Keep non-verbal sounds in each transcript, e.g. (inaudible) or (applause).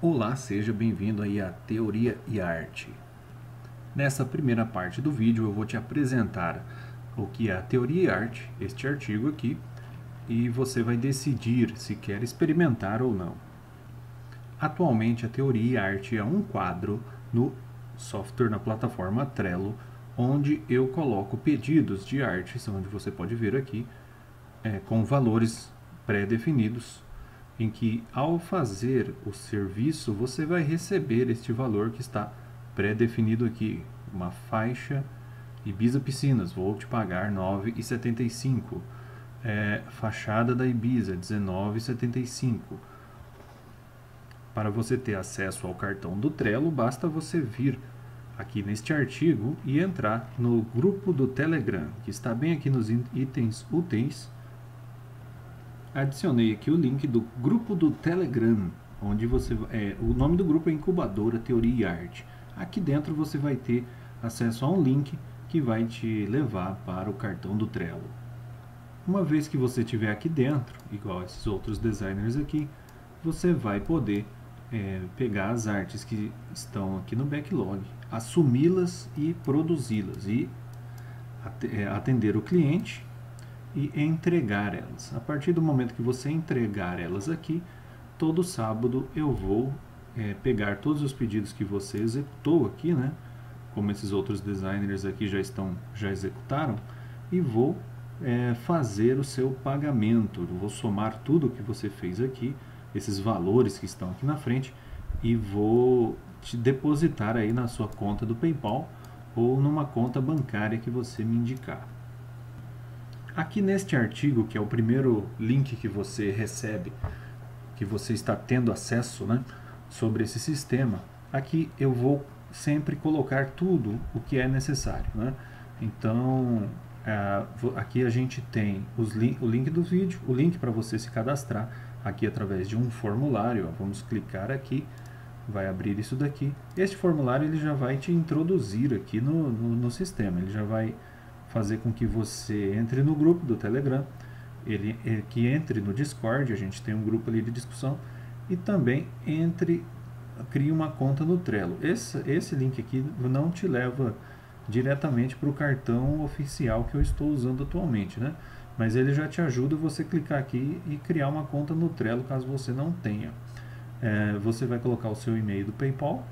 Olá, seja bem-vindo aí à Teoria e Arte. Nessa primeira parte do vídeo eu vou te apresentar o que é a Teoria e Arte, este artigo aqui, e você vai decidir se quer experimentar ou não. Atualmente a Teoria e Arte é um quadro no software na plataforma Trello, onde eu coloco pedidos de artes, onde você pode ver aqui, é, com valores pré-definidos em que ao fazer o serviço você vai receber este valor que está pré-definido aqui, uma faixa Ibiza Piscinas, vou te pagar R$ 9,75. É, fachada da Ibiza, R$ 19,75. Para você ter acesso ao cartão do Trello, basta você vir aqui neste artigo e entrar no grupo do Telegram, que está bem aqui nos itens úteis adicionei aqui o link do grupo do Telegram, onde você é, o nome do grupo é Incubadora Teoria e Arte. Aqui dentro você vai ter acesso a um link que vai te levar para o cartão do Trello. Uma vez que você estiver aqui dentro, igual esses outros designers aqui, você vai poder é, pegar as artes que estão aqui no backlog, assumi-las e produzi-las e é, atender o cliente e entregar elas. A partir do momento que você entregar elas aqui, todo sábado eu vou é, pegar todos os pedidos que você executou aqui, né? Como esses outros designers aqui já estão já executaram e vou é, fazer o seu pagamento. Eu vou somar tudo que você fez aqui, esses valores que estão aqui na frente e vou te depositar aí na sua conta do PayPal ou numa conta bancária que você me indicar. Aqui neste artigo, que é o primeiro link que você recebe, que você está tendo acesso né, sobre esse sistema, aqui eu vou sempre colocar tudo o que é necessário. Né? Então, é, aqui a gente tem li o link do vídeo, o link para você se cadastrar aqui através de um formulário. Ó, vamos clicar aqui, vai abrir isso daqui. Este formulário ele já vai te introduzir aqui no, no, no sistema, ele já vai fazer com que você entre no grupo do Telegram, ele, ele, que entre no Discord, a gente tem um grupo ali de discussão, e também entre, crie uma conta no Trello. Esse, esse link aqui não te leva diretamente para o cartão oficial que eu estou usando atualmente, né? Mas ele já te ajuda você clicar aqui e criar uma conta no Trello caso você não tenha. É, você vai colocar o seu e-mail do PayPal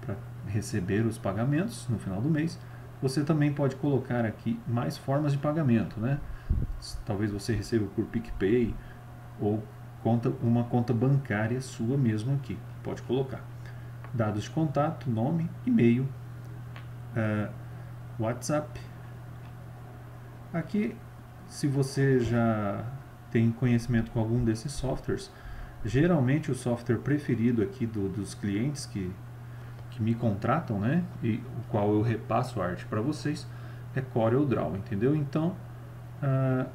para receber os pagamentos no final do mês você também pode colocar aqui mais formas de pagamento, né? Talvez você receba por PicPay ou conta, uma conta bancária sua mesmo aqui. Pode colocar dados de contato, nome, e-mail, uh, WhatsApp. Aqui, se você já tem conhecimento com algum desses softwares, geralmente o software preferido aqui do, dos clientes que que me contratam, né, e o qual eu repasso a arte para vocês, é Corel Draw, entendeu? Então, ah,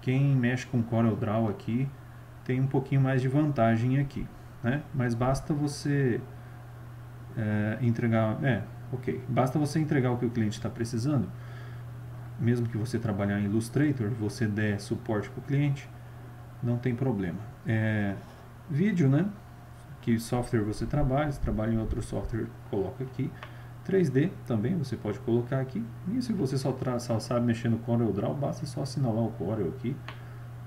quem mexe com Corel Draw aqui tem um pouquinho mais de vantagem aqui, né? Mas basta você é, entregar, é, ok, basta você entregar o que o cliente está precisando, mesmo que você trabalhar em Illustrator, você der suporte para o cliente, não tem problema. É, vídeo, né? Que software você trabalha, se trabalha em outro software, coloca aqui. 3D também você pode colocar aqui. E se você só, só sabe mexer no Corel Draw, basta só assinalar o Corel aqui.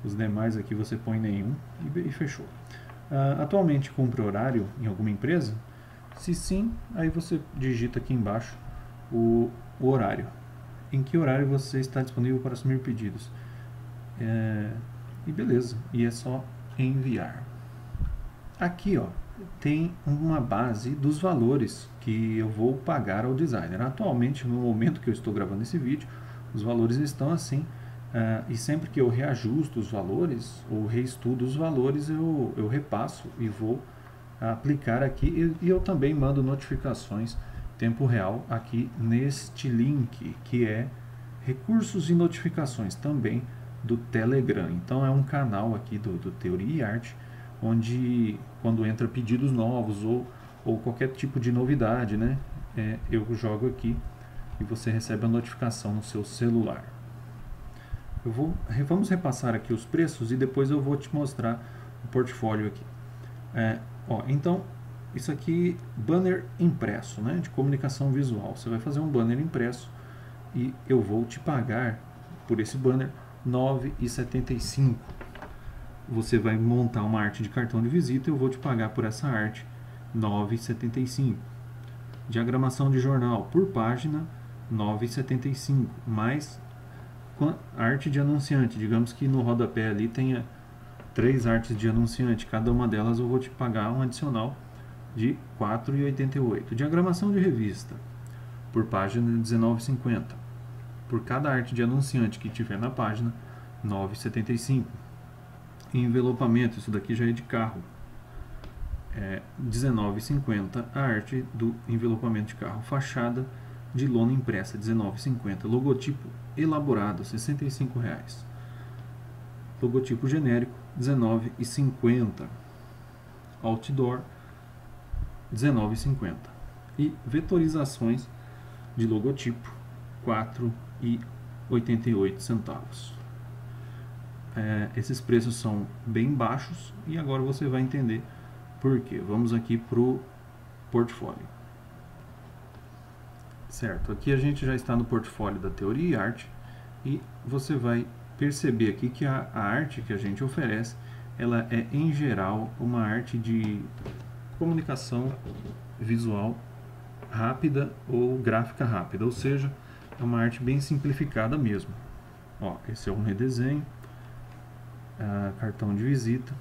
Os demais aqui você põe nenhum e, e fechou. Uh, atualmente cumpre horário em alguma empresa? Se sim, aí você digita aqui embaixo o, o horário. Em que horário você está disponível para assumir pedidos. É, e beleza, e é só enviar. Aqui, ó, tem uma base dos valores que eu vou pagar ao designer. Atualmente, no momento que eu estou gravando esse vídeo, os valores estão assim. Uh, e sempre que eu reajusto os valores ou reestudo os valores, eu, eu repasso e vou aplicar aqui. E, e eu também mando notificações tempo real aqui neste link, que é recursos e notificações também do Telegram. Então é um canal aqui do, do Teoria e Arte onde quando entra pedidos novos ou, ou qualquer tipo de novidade, né, é, eu jogo aqui e você recebe a notificação no seu celular. Eu vou, vamos repassar aqui os preços e depois eu vou te mostrar o portfólio aqui. É, Ó, então, isso aqui, banner impresso, né, de comunicação visual. Você vai fazer um banner impresso e eu vou te pagar por esse banner R$ 9,75. Você vai montar uma arte de cartão de visita eu vou te pagar por essa arte R$ 9,75. Diagramação de jornal por página R$ 9,75. Mais arte de anunciante. Digamos que no rodapé ali tenha três artes de anunciante. Cada uma delas eu vou te pagar um adicional de R$ 4,88. Diagramação de revista por página R$ 19,50. Por cada arte de anunciante que tiver na página, R$ 9,75. Envelopamento, isso daqui já é de carro. É R$19,50 a arte do envelopamento de carro. Fachada de lona impressa, R$19,50. Logotipo elaborado, R$ 65,00. Logotipo genérico, R$19,50. Outdoor, R$19,50. E vetorizações de logotipo, R$ 4,88 é, esses preços são bem baixos e agora você vai entender por quê. Vamos aqui para o portfólio. Certo, aqui a gente já está no portfólio da Teoria e Arte e você vai perceber aqui que a, a arte que a gente oferece ela é em geral uma arte de comunicação visual rápida ou gráfica rápida, ou seja, é uma arte bem simplificada mesmo. Ó, esse é um redesenho, cartão de visita,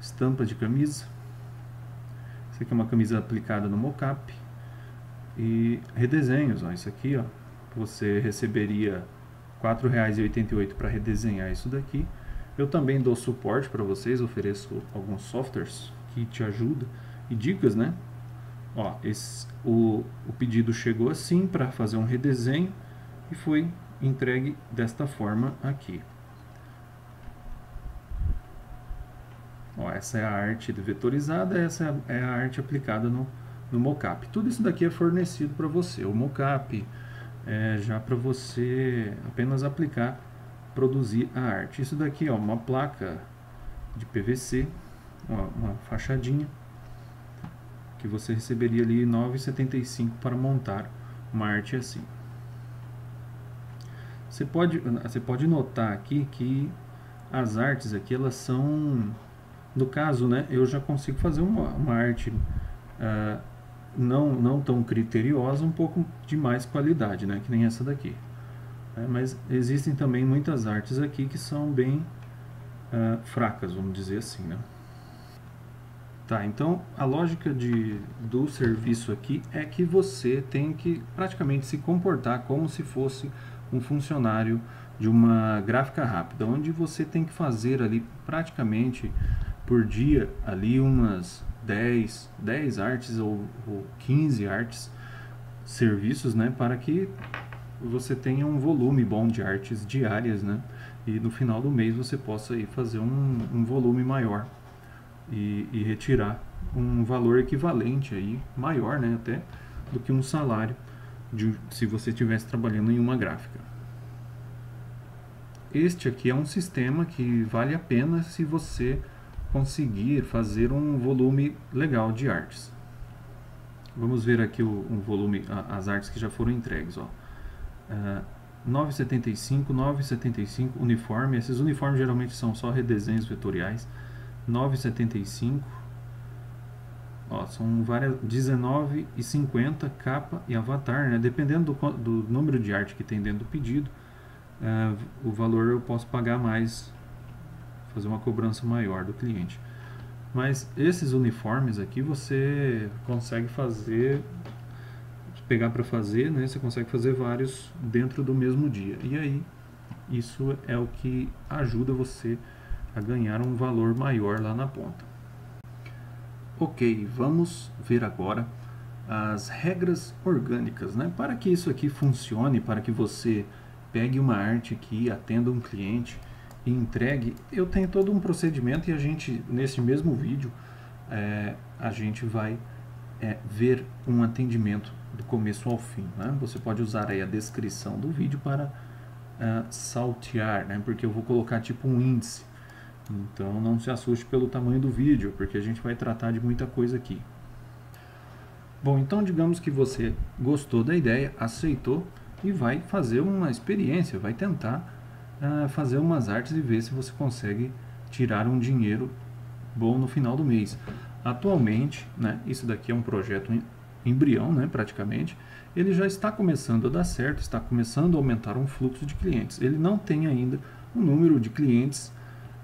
estampa de camisa. Isso aqui é uma camisa aplicada no mocap. E redesenhos, ó, isso aqui, ó, você receberia R$ 4,88 para redesenhar isso daqui. Eu também dou suporte para vocês, ofereço alguns softwares que te ajudam e dicas, né? Ó, esse, o, o pedido chegou assim para fazer um redesenho e foi entregue desta forma aqui. Ó, essa é a arte vetorizada, essa é a arte aplicada no, no mockup. Tudo isso daqui é fornecido para você. O mockup é já para você apenas aplicar, produzir a arte. Isso daqui é uma placa de PVC, uma, uma fachadinha, que você receberia ali R$ 9,75 para montar uma arte assim. Você pode, você pode notar aqui que as artes aqui elas são no caso, né, eu já consigo fazer uma, uma arte uh, não, não tão criteriosa, um pouco de mais qualidade, né, que nem essa daqui. É, mas existem também muitas artes aqui que são bem uh, fracas, vamos dizer assim. Né? Tá, então a lógica de, do serviço aqui é que você tem que praticamente se comportar como se fosse um funcionário de uma gráfica rápida, onde você tem que fazer ali praticamente por dia ali umas 10, 10 artes ou, ou 15 artes, serviços, né, para que você tenha um volume bom de artes diárias, né, e no final do mês você possa aí fazer um, um volume maior e, e, retirar um valor equivalente aí, maior, né, até, do que um salário de, se você estivesse trabalhando em uma gráfica. Este aqui é um sistema que vale a pena se você conseguir fazer um volume legal de artes. Vamos ver aqui o um volume, as artes que já foram entregues. Ó. Uh, 9,75, 9,75 uniforme. Esses uniformes geralmente são só redesenhos vetoriais. 9,75. Ó, são várias 19,50 capa e avatar, né? Dependendo do, do, número de arte que tem dentro do pedido, uh, o valor eu posso pagar mais fazer uma cobrança maior do cliente. Mas esses uniformes aqui você consegue fazer, pegar para fazer, né? Você consegue fazer vários dentro do mesmo dia. E aí isso é o que ajuda você a ganhar um valor maior lá na ponta. Ok, vamos ver agora as regras orgânicas, né? Para que isso aqui funcione, para que você pegue uma arte aqui, atenda um cliente e entregue, eu tenho todo um procedimento e a gente, nesse mesmo vídeo, é, a gente vai é, ver um atendimento do começo ao fim. Né? Você pode usar aí a descrição do vídeo para uh, saltear, né? porque eu vou colocar tipo um índice Então não se assuste pelo tamanho do vídeo, porque a gente vai tratar de muita coisa aqui. Bom, então digamos que você gostou da ideia, aceitou e vai fazer uma experiência, vai tentar fazer umas artes e ver se você consegue tirar um dinheiro bom no final do mês. Atualmente, né, isso daqui é um projeto embrião, né, praticamente, ele já está começando a dar certo, está começando a aumentar um fluxo de clientes. Ele não tem ainda um número de clientes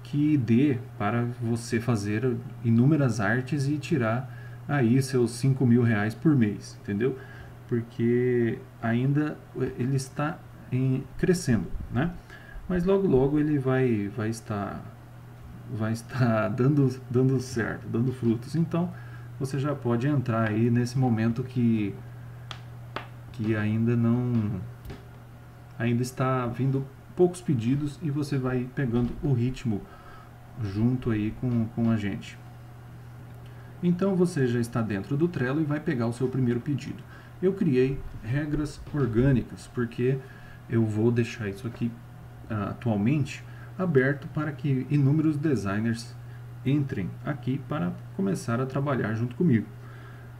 que dê para você fazer inúmeras artes e tirar aí seus 5 mil reais por mês, entendeu? Porque ainda ele está em, crescendo, né? Mas logo logo ele vai, vai estar vai estar (laughs) dando, dando certo, dando frutos. Então você já pode entrar aí nesse momento que que ainda não ainda está vindo poucos pedidos e você vai pegando o ritmo junto aí com, com a gente. Então você já está dentro do Trello e vai pegar o seu primeiro pedido. Eu criei regras orgânicas porque eu vou deixar isso aqui atualmente aberto para que inúmeros designers entrem aqui para começar a trabalhar junto comigo.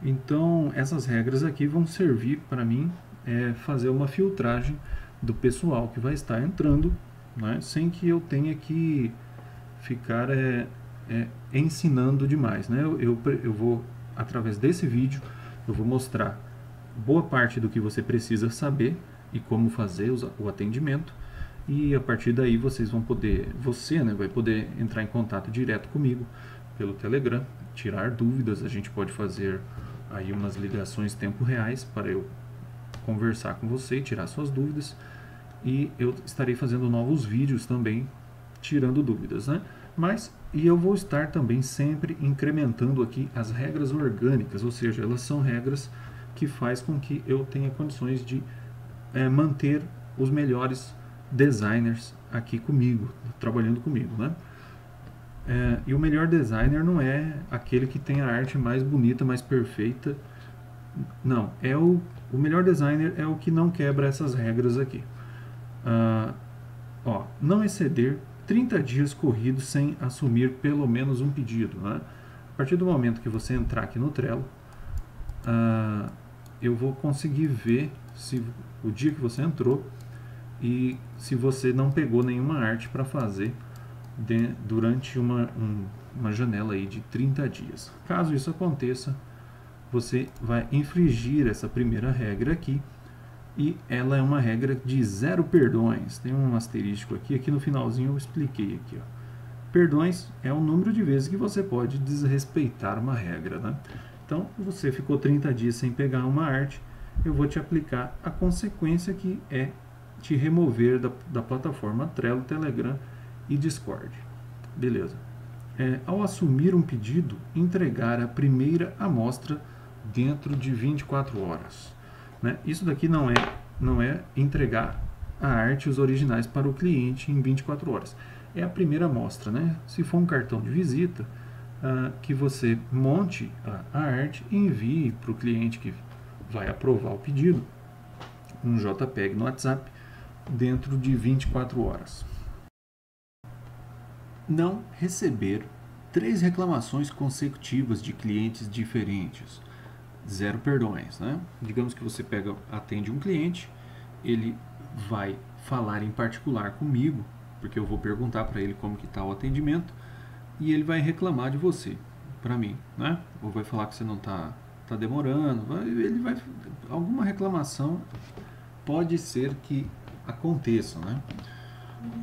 Então essas regras aqui vão servir para mim é, fazer uma filtragem do pessoal que vai estar entrando, né, sem que eu tenha que ficar é, é, ensinando demais. Né? Eu, eu, eu vou, através desse vídeo, eu vou mostrar boa parte do que você precisa saber e como fazer o atendimento e a partir daí vocês vão poder, você né, vai poder entrar em contato direto comigo pelo Telegram, tirar dúvidas, a gente pode fazer aí umas ligações tempo reais para eu conversar com você, tirar suas dúvidas e eu estarei fazendo novos vídeos também tirando dúvidas, né? Mas e eu vou estar também sempre incrementando aqui as regras orgânicas, ou seja, elas são regras que faz com que eu tenha condições de é, manter os melhores designers aqui comigo, trabalhando comigo, né? É, e o melhor designer não é aquele que tem a arte mais bonita, mais perfeita. Não, é o, o melhor designer é o que não quebra essas regras aqui. Uh, ó, não exceder 30 dias corridos sem assumir pelo menos um pedido. Né? A partir do momento que você entrar aqui no Trello, uh, eu vou conseguir ver se o dia que você entrou e se você não pegou nenhuma arte para fazer de, durante uma, um, uma janela aí de 30 dias. Caso isso aconteça, você vai infringir essa primeira regra aqui e ela é uma regra de zero perdões. Tem um asterístico aqui, aqui no finalzinho eu expliquei aqui. Ó. Perdões é o número de vezes que você pode desrespeitar uma regra. Né? Então, você ficou 30 dias sem pegar uma arte, eu vou te aplicar a consequência que é te remover da, da plataforma Trello, Telegram e Discord. Beleza. É, ao assumir um pedido, entregar a primeira amostra dentro de 24 horas. Né? Isso daqui não é, não é entregar a arte, os originais para o cliente em 24 horas. É a primeira amostra. Né? Se for um cartão de visita, uh, que você monte a, a arte e envie para o cliente que vai aprovar o pedido, um JPEG no WhatsApp, dentro de 24 horas. Não receber três reclamações consecutivas de clientes diferentes zero perdões, né? Digamos que você pega, atende um cliente, ele vai falar em particular comigo, porque eu vou perguntar para ele como que está o atendimento e ele vai reclamar de você para mim, né? Ou vai falar que você não está tá demorando, ele vai alguma reclamação pode ser que aconteça, né?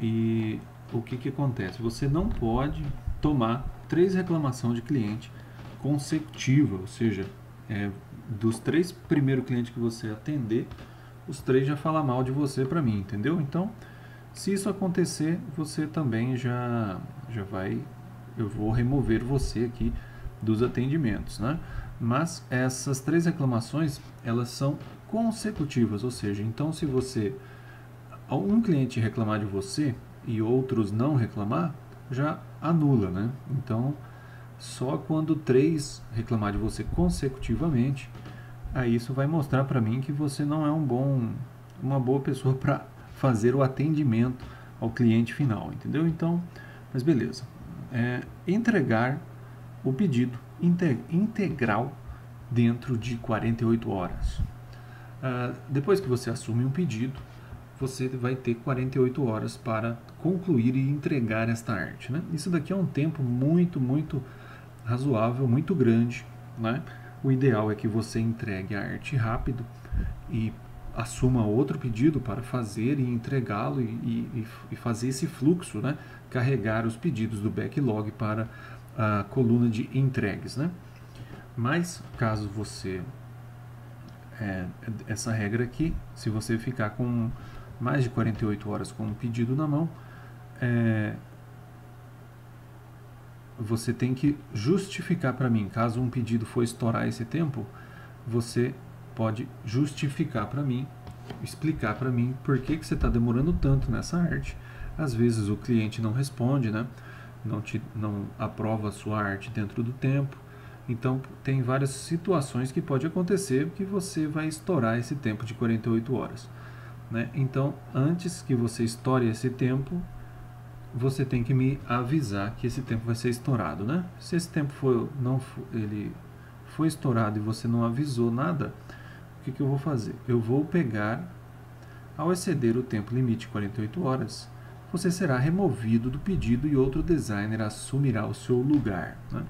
E o que que acontece? Você não pode tomar três reclamações de cliente consecutiva, ou seja, é, dos três primeiros clientes que você atender, os três já falam mal de você para mim, entendeu? Então, se isso acontecer, você também já, já vai, eu vou remover você aqui dos atendimentos, né? Mas essas três reclamações, elas são consecutivas, ou seja, então se você, um cliente reclamar de você e outros não reclamar, já anula, né? Então, só quando três reclamar de você consecutivamente, aí isso vai mostrar para mim que você não é um bom, uma boa pessoa (laughs) para fazer o atendimento ao cliente final, entendeu? Então, mas beleza. é entregar o pedido integral dentro de 48 horas. Uh, depois que você assume um pedido, você vai ter 48 horas para concluir e entregar esta arte. Né? Isso daqui é um tempo muito, muito razoável, muito grande. Né? O ideal é que você entregue a arte rápido e assuma outro pedido para fazer e entregá-lo e, e, e, fazer esse fluxo, né? carregar os pedidos do backlog para a coluna de entregues. Né? Mas caso você é, essa regra aqui, se você ficar com mais de 48 horas com um pedido na mão, é, você tem que justificar para mim. Caso um pedido for estourar esse tempo, você pode justificar para mim, explicar para mim por que, que você está demorando tanto nessa arte. Às vezes o cliente não responde, né? não, te, não aprova a sua arte dentro do tempo. Então, tem várias situações que pode acontecer que você vai estourar esse tempo de 48 horas. Né? Então, antes que você estoure esse tempo, você tem que me avisar que esse tempo vai ser estourado, né? Se esse tempo for, não for, ele foi estourado e você não avisou nada, o que, que eu vou fazer? Eu vou pegar, ao exceder o tempo limite 48 horas, você será removido do pedido e outro designer assumirá o seu lugar. Né?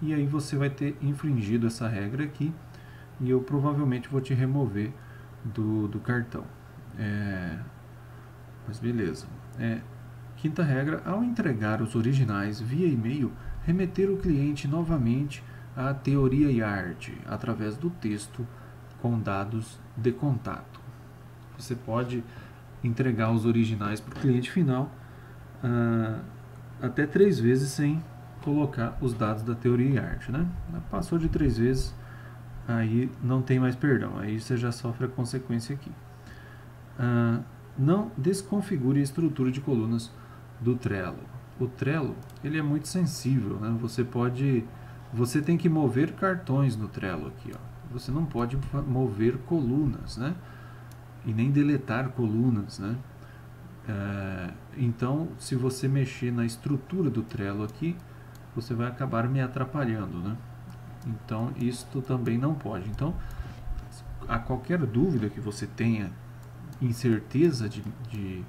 E aí você vai ter infringido essa regra aqui e eu provavelmente vou te remover do, do cartão. É, mas beleza. É, quinta regra, ao entregar os originais via e-mail, remeter o cliente novamente à teoria e arte através do texto com dados de contato. Você pode entregar os originais para o cliente final ah, até três vezes sem colocar os dados da teoria e arte. Né? Passou de três vezes, aí não tem mais perdão, aí você já sofre a consequência aqui. Ah, não desconfigure a estrutura de colunas do Trello. O Trello ele é muito sensível, né? Você pode, você tem que mover cartões no Trello aqui, ó. Você não pode mover colunas, né? E nem deletar colunas, né? É, então, se você mexer na estrutura do Trello aqui, você vai acabar me atrapalhando, né? Então, isto também não pode. Então, a qualquer dúvida que você tenha, incerteza de, de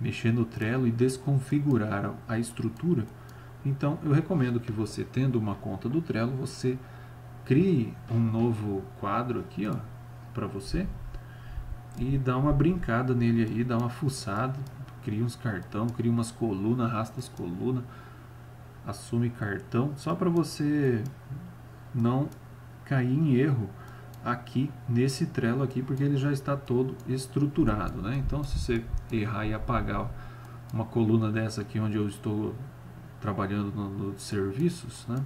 mexer no Trello e desconfigurar a estrutura, então eu recomendo que você, tendo uma conta do Trello, você crie um novo quadro aqui, para você e dá uma brincada nele aí, dá uma fuçada, cria uns cartão, cria umas colunas, arrasta as colunas, assume cartão, só para você não cair em erro aqui nesse Trello aqui, porque ele já está todo estruturado, né? Então, se você errar e apagar uma coluna dessa aqui onde eu estou trabalhando nos no serviços, né?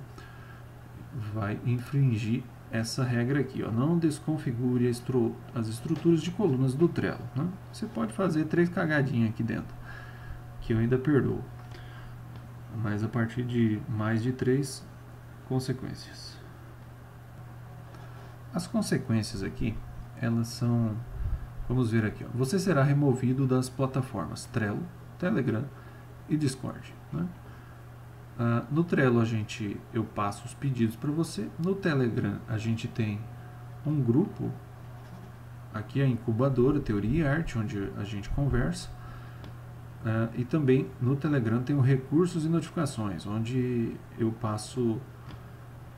Vai infringir essa regra aqui, ó, não desconfigure estru as estruturas de colunas do Trello. Né? Você pode fazer três cagadinhas aqui dentro, que eu ainda perdoo. Mas a partir de mais de três consequências. As consequências aqui, elas são, vamos ver aqui, ó, você será removido das plataformas Trello, Telegram e Discord. Né? Uh, no Trello a gente, eu passo os pedidos para você. No Telegram a gente tem um grupo, aqui é a incubadora Teoria e Arte, onde a gente conversa. Uh, e também no Telegram tem o recursos e notificações, onde eu passo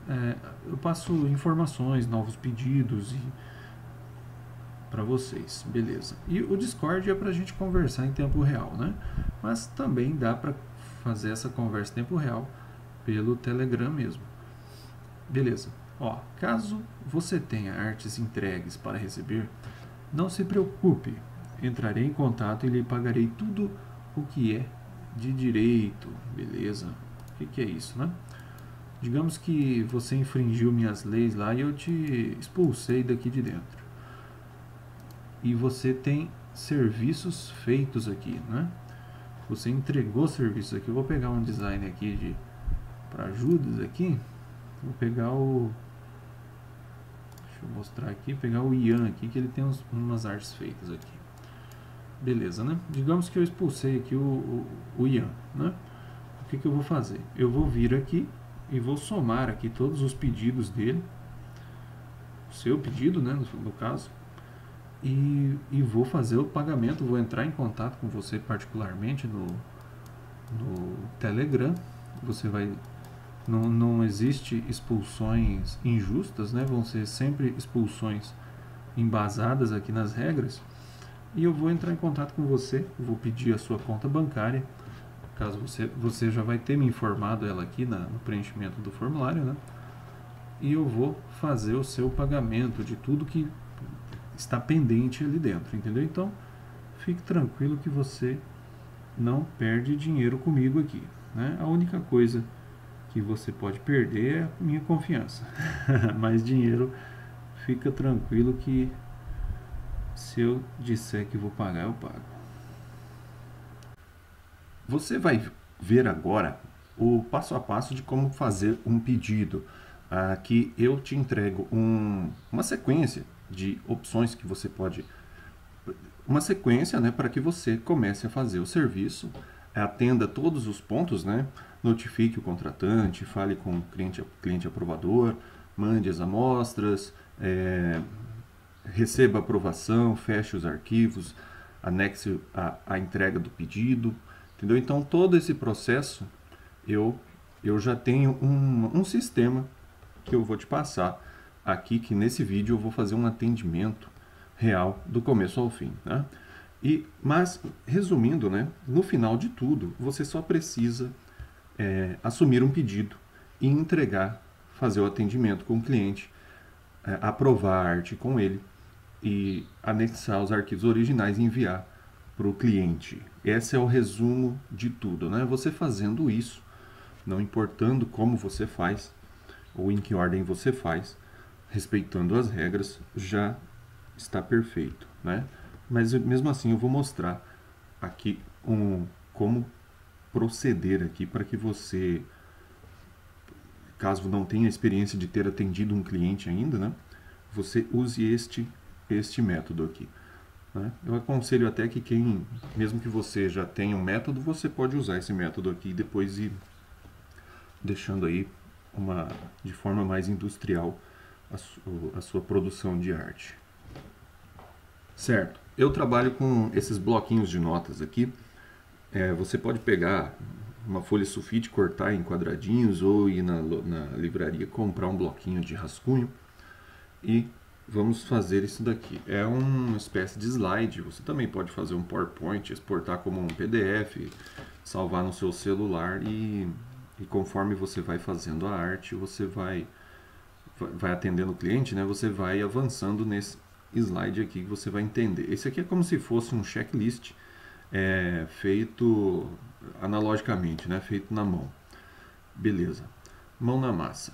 é, eu passo informações, novos pedidos e para vocês, beleza? E o Discord é para a gente conversar em tempo real, né? Mas também dá para fazer essa conversa em tempo real pelo Telegram mesmo. Beleza? Ó, caso você tenha artes entregues para receber, não se preocupe, entrarei em contato e lhe pagarei tudo o que é de direito, beleza? O que, que é isso, né? Digamos que você infringiu minhas leis lá e eu te expulsei daqui de dentro. E você tem serviços feitos aqui, né? Você entregou serviços aqui. Eu vou pegar um design aqui de para ajudas aqui. Vou pegar o Deixa eu mostrar aqui, pegar o Ian aqui que ele tem uns, umas artes feitas aqui. Beleza, né? Digamos que eu expulsei aqui o, o, o Ian, né? que, que eu vou fazer? Eu vou vir aqui e vou somar aqui todos os pedidos dele, seu pedido, né, no, no caso, e, e vou fazer o pagamento, vou entrar em contato com você particularmente no, no Telegram, você vai não, não existe expulsões injustas, né? vão ser sempre expulsões embasadas aqui nas regras. E eu vou entrar em contato com você, vou pedir a sua conta bancária, caso você, você já vai ter me informado ela aqui na, no preenchimento do formulário, né? E eu vou fazer o seu pagamento de tudo que está pendente ali dentro, entendeu? Então, fique tranquilo que você não perde dinheiro comigo aqui, né? A única coisa que você pode perder é a minha confiança. (laughs) Mas dinheiro, fica tranquilo que se eu disser que vou pagar, eu pago. Você vai ver agora o passo a passo de como fazer um pedido. Aqui eu te entrego um, uma sequência de opções que você pode uma sequência né, para que você comece a fazer o serviço, atenda todos os pontos, né, notifique o contratante, fale com o cliente, cliente aprovador, mande as amostras, é, receba aprovação, feche os arquivos, anexe a, a entrega do pedido, entendeu? Então todo esse processo eu, eu já tenho um, um sistema que eu vou te passar aqui, que nesse vídeo eu vou fazer um atendimento real do começo ao fim, né? E, mas, resumindo, né, no final de tudo, você só precisa é, assumir um pedido e entregar, fazer o atendimento com o cliente, é, aprovar a arte com ele e anexar os arquivos originais e enviar para o cliente. Esse é o resumo de tudo. Né? Você fazendo isso, não importando como você faz ou em que ordem você faz, respeitando as regras, já está perfeito. Né? Mas mesmo assim eu vou mostrar aqui um, como proceder aqui para que você, caso não tenha experiência de ter atendido um cliente ainda, né, você use este, este método aqui. Né? Eu aconselho até que quem, mesmo que você já tenha um método, você pode usar esse método aqui e depois ir deixando aí uma, de forma mais industrial a, su, a sua produção de arte. Certo, eu trabalho com esses bloquinhos de notas aqui, é, você pode pegar uma folha sulfite, cortar em quadradinhos ou ir na, na livraria comprar um bloquinho de rascunho e vamos fazer isso daqui. É uma espécie de slide, você também pode fazer um PowerPoint, exportar como um PDF, salvar no seu celular e, e conforme você vai fazendo a arte, você vai, vai atendendo o cliente, né? você vai avançando nesse slide aqui que você vai entender. Esse aqui é como se fosse um checklist é, feito analogicamente, né? feito na mão. Beleza. Mão na massa.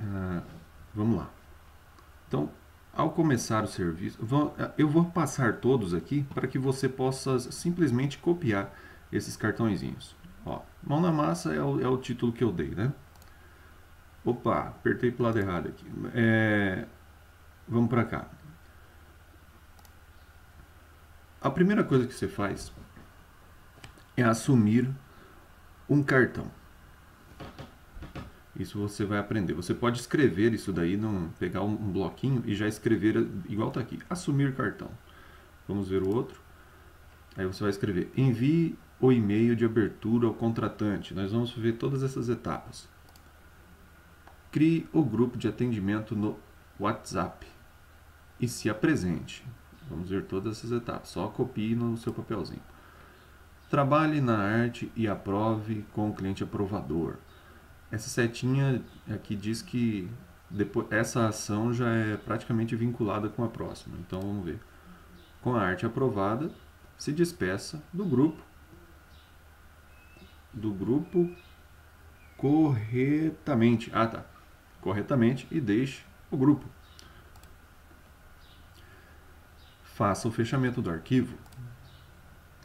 Ah, vamos lá. Então, ao começar o serviço, eu vou passar todos aqui para que você possa simplesmente copiar esses cartõezinhos. Ó, mão na massa é o, é o título que eu dei, né? Opa, apertei para o lado errado aqui. É, vamos para cá. A primeira coisa que você faz é assumir um cartão. Isso você vai aprender. Você pode escrever isso daí, num, pegar um, um bloquinho e já escrever igual está aqui. Assumir cartão. Vamos ver o outro. Aí você vai escrever: envie o e-mail de abertura ao contratante. Nós vamos ver todas essas etapas. Crie o grupo de atendimento no WhatsApp e se apresente. Vamos ver todas essas etapas. Só copie no seu papelzinho. Trabalhe na arte e aprove com o cliente aprovador. Essa setinha aqui diz que depois, essa ação já é praticamente vinculada com a próxima. Então vamos ver. Com a arte aprovada, se despeça do grupo. Do grupo corretamente. Ah, tá. Corretamente e deixe o grupo. Faça o fechamento do arquivo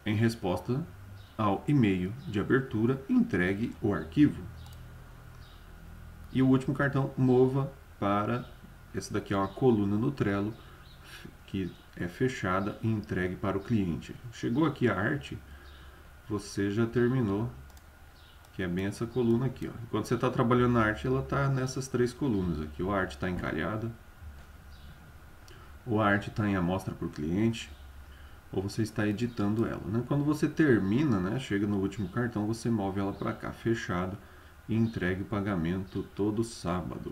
em resposta ao e-mail de abertura, entregue o arquivo. E o último cartão, mova para, essa daqui é uma coluna no Trello, que é fechada e entregue para o cliente. Chegou aqui a arte, você já terminou, que é bem essa coluna aqui. Ó. Quando você está trabalhando na arte, ela está nessas três colunas aqui. Ou a arte está encalhada, ou a arte está em amostra para o cliente, ou você está editando ela. Né? Quando você termina, né, chega no último cartão, você move ela para cá, fechado, e entregue o pagamento todo sábado.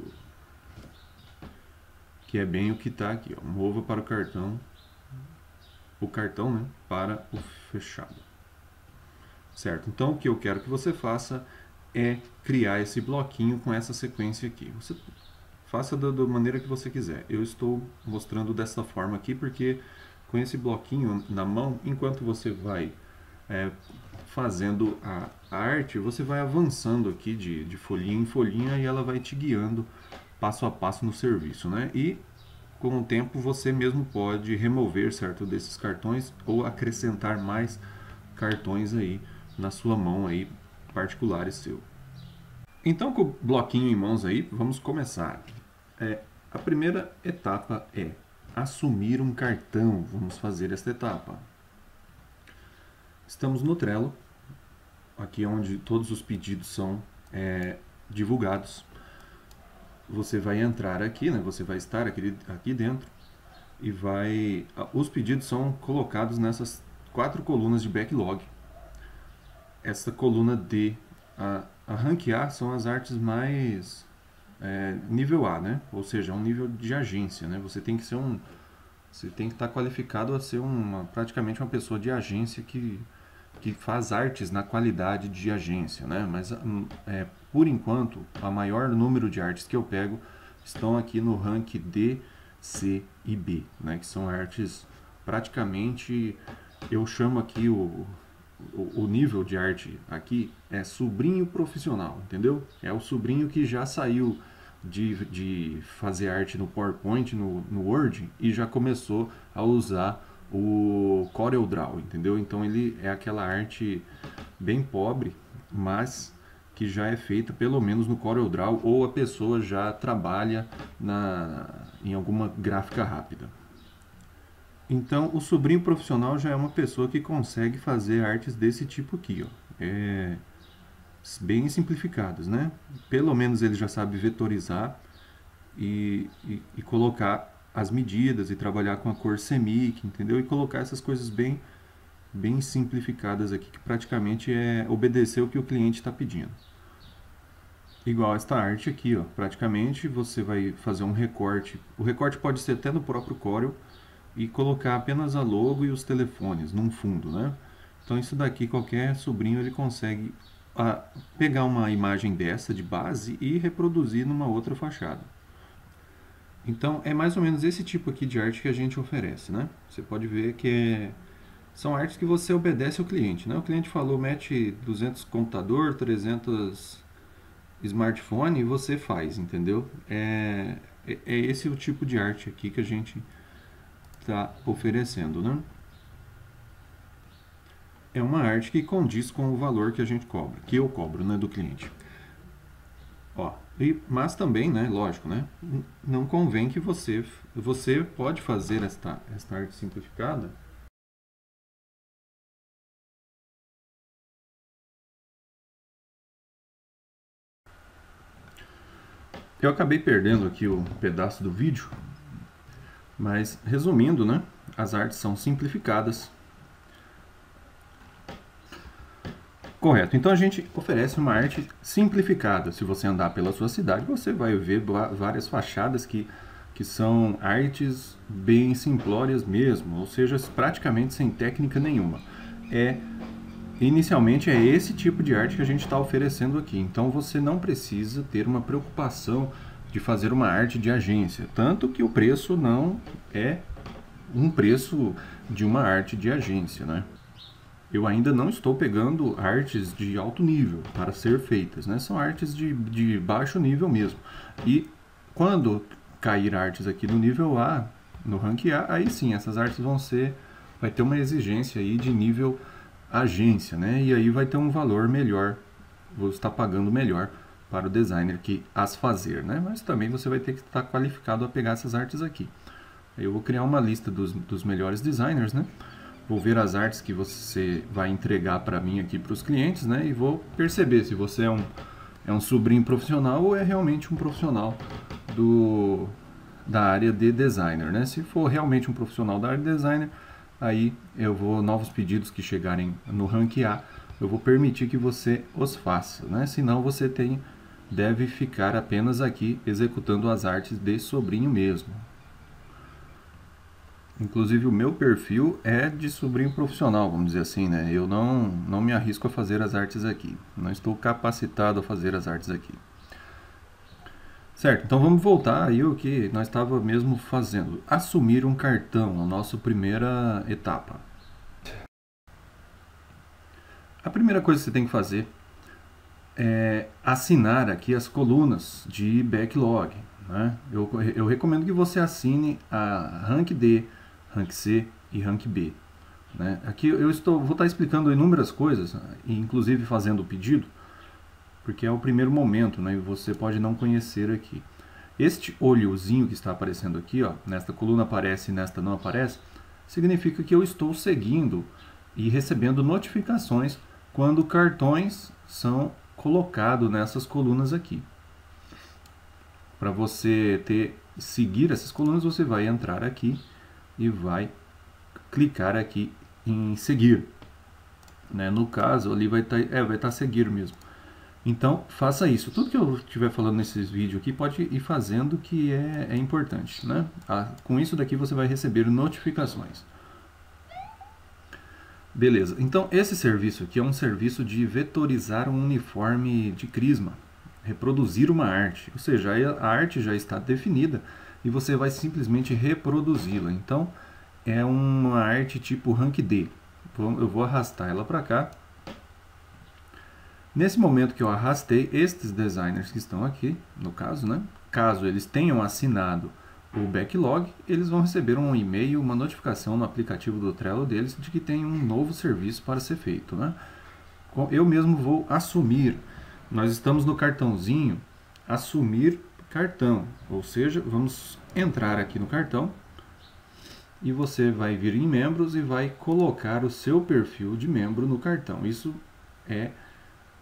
Que é bem o que está aqui. Ó. Mova para o cartão, o cartão né, para o fechado. Certo? Então, o que eu quero que você faça é criar esse bloquinho com essa sequência aqui. Você faça da, da maneira que você quiser. Eu estou mostrando dessa forma aqui porque com esse bloquinho na mão, enquanto você vai é, fazendo a, arte, você vai avançando aqui de, de folhinha em folhinha e ela vai te guiando passo a passo no serviço, né? E com o tempo você mesmo pode remover certo desses cartões ou acrescentar mais cartões aí na sua mão aí particulares seu. Então com o bloquinho em mãos aí, vamos começar. É, a primeira etapa é assumir um cartão. Vamos fazer esta etapa. Estamos no Trello, aqui é onde todos os pedidos são é, divulgados. Você vai entrar aqui, né? Você vai estar aqui, aqui dentro e vai. Os pedidos são colocados nessas quatro colunas de backlog. Essa coluna D, a, a ranquear são as artes mais é, nível A, né? Ou seja, um nível de agência, né? Você tem que ser um, você tem que estar qualificado a ser uma praticamente uma pessoa de agência que que faz artes na qualidade de agência, né? Mas hum, é, por enquanto, a maior número de artes que eu pego estão aqui no rank D, C e B, né? Que são artes praticamente, eu chamo aqui o, o, o, nível de arte aqui é sobrinho profissional, entendeu? É o sobrinho que já saiu de, de fazer arte no PowerPoint, no, no Word, e já começou a usar o CorelDRAW, entendeu? Então ele é aquela arte bem pobre, mas que já é feita pelo menos no CorelDRAW ou a pessoa já trabalha na, em alguma gráfica rápida. Então, o sobrinho profissional já é uma pessoa que consegue fazer artes desse tipo aqui, ó. É, bem simplificadas, né? Pelo menos ele já sabe vetorizar e, e, e, colocar as medidas e trabalhar com a cor semic, entendeu? E colocar essas coisas bem, bem simplificadas aqui, que praticamente é obedecer o que o cliente está pedindo. Igual esta arte aqui, ó. Praticamente você vai fazer um recorte. O recorte pode ser até no próprio Corel, e colocar apenas a logo e os telefones num fundo, né? Então isso daqui qualquer sobrinho ele consegue a, ah, pegar uma imagem dessa de base e reproduzir numa outra fachada. Então é mais ou menos esse tipo aqui de arte que a gente oferece, né? Você pode ver que é, são artes que você obedece ao cliente, né? O cliente falou mete 200 computador, 300 smartphone e você faz, entendeu? É, é, é esse o tipo de arte aqui que a gente está oferecendo, né? É uma arte que condiz com o valor que a gente cobra, que eu cobro, né, do cliente. Ó, e, mas também, né, lógico, né, não convém que você, você pode fazer esta, esta arte simplificada Eu acabei perdendo aqui o pedaço do vídeo, mas, resumindo, né, as artes são simplificadas. Correto. Então a gente oferece uma arte simplificada. Se você andar pela sua cidade, você vai ver várias fachadas que, que são artes bem simplórias mesmo, ou seja, praticamente sem técnica nenhuma. É inicialmente é esse tipo de arte que a gente está oferecendo aqui. Então você não precisa ter uma preocupação de fazer uma arte de agência. Tanto que o preço não é um preço de uma arte de agência, né? Eu ainda não estou pegando artes de alto nível para ser feitas, né? São artes de, de baixo nível mesmo. E quando cair artes aqui no nível A, no rank A, aí sim, essas artes vão ser, vai ter uma exigência aí de nível agência, né? E aí vai ter um valor melhor, vou estar pagando melhor para o designer que as fazer, né? Mas também você vai ter que estar qualificado a pegar essas artes aqui. Eu vou criar uma lista dos, dos melhores designers, né? Vou ver as artes que você vai entregar para mim aqui para os clientes, né? E vou perceber se você é um, é um sobrinho profissional ou é realmente um profissional do, da área de designer, né? Se for realmente um profissional da área de designer, aí eu vou, novos pedidos que chegarem no rank A, eu vou permitir que você os faça, né? Senão você tem, deve ficar apenas aqui executando as artes de sobrinho mesmo. Inclusive o meu perfil é de sobrinho profissional, vamos dizer assim, né? Eu não, não me arrisco a fazer as artes aqui. Não estou capacitado a fazer as artes aqui. Certo, então vamos voltar aí o que nós estávamos mesmo fazendo. Assumir um cartão, a nossa primeira etapa. A primeira coisa que você tem que fazer é assinar aqui as colunas de backlog. Né? Eu, eu recomendo que você assine a Rank D, Rank C e Rank B. Né? Aqui eu estou, vou estar explicando inúmeras coisas, inclusive fazendo o pedido, porque é o primeiro momento, né? E você pode não conhecer aqui. Este olhozinho que está aparecendo aqui, ó, nesta coluna aparece e nesta não aparece, significa que eu estou seguindo e recebendo notificações quando cartões são colocados nessas colunas aqui. Para você ter seguir essas colunas, você vai entrar aqui e vai clicar aqui em seguir. Né? No caso, ali vai estar, tá, é, vai tá seguir mesmo. Então, faça isso. Tudo que eu estiver falando nesses vídeos aqui, pode ir fazendo que é, é importante. Né? Ah, com isso daqui você vai receber notificações. Beleza. Então, esse serviço aqui é um serviço de vetorizar um uniforme de crisma. Reproduzir uma arte. Ou seja, a arte já está definida e você vai simplesmente reproduzi-la. Então, é uma arte tipo rank D. Eu vou arrastar ela para cá Nesse momento que eu arrastei estes designers que estão aqui, no caso, né? Caso eles tenham assinado o backlog, eles vão receber um e-mail, uma notificação no aplicativo do Trello deles de que tem um novo serviço para ser feito, né? Eu mesmo vou assumir. Nós estamos no cartãozinho assumir cartão, ou seja, vamos entrar aqui no cartão e você vai vir em membros e vai colocar o seu perfil de membro no cartão. Isso é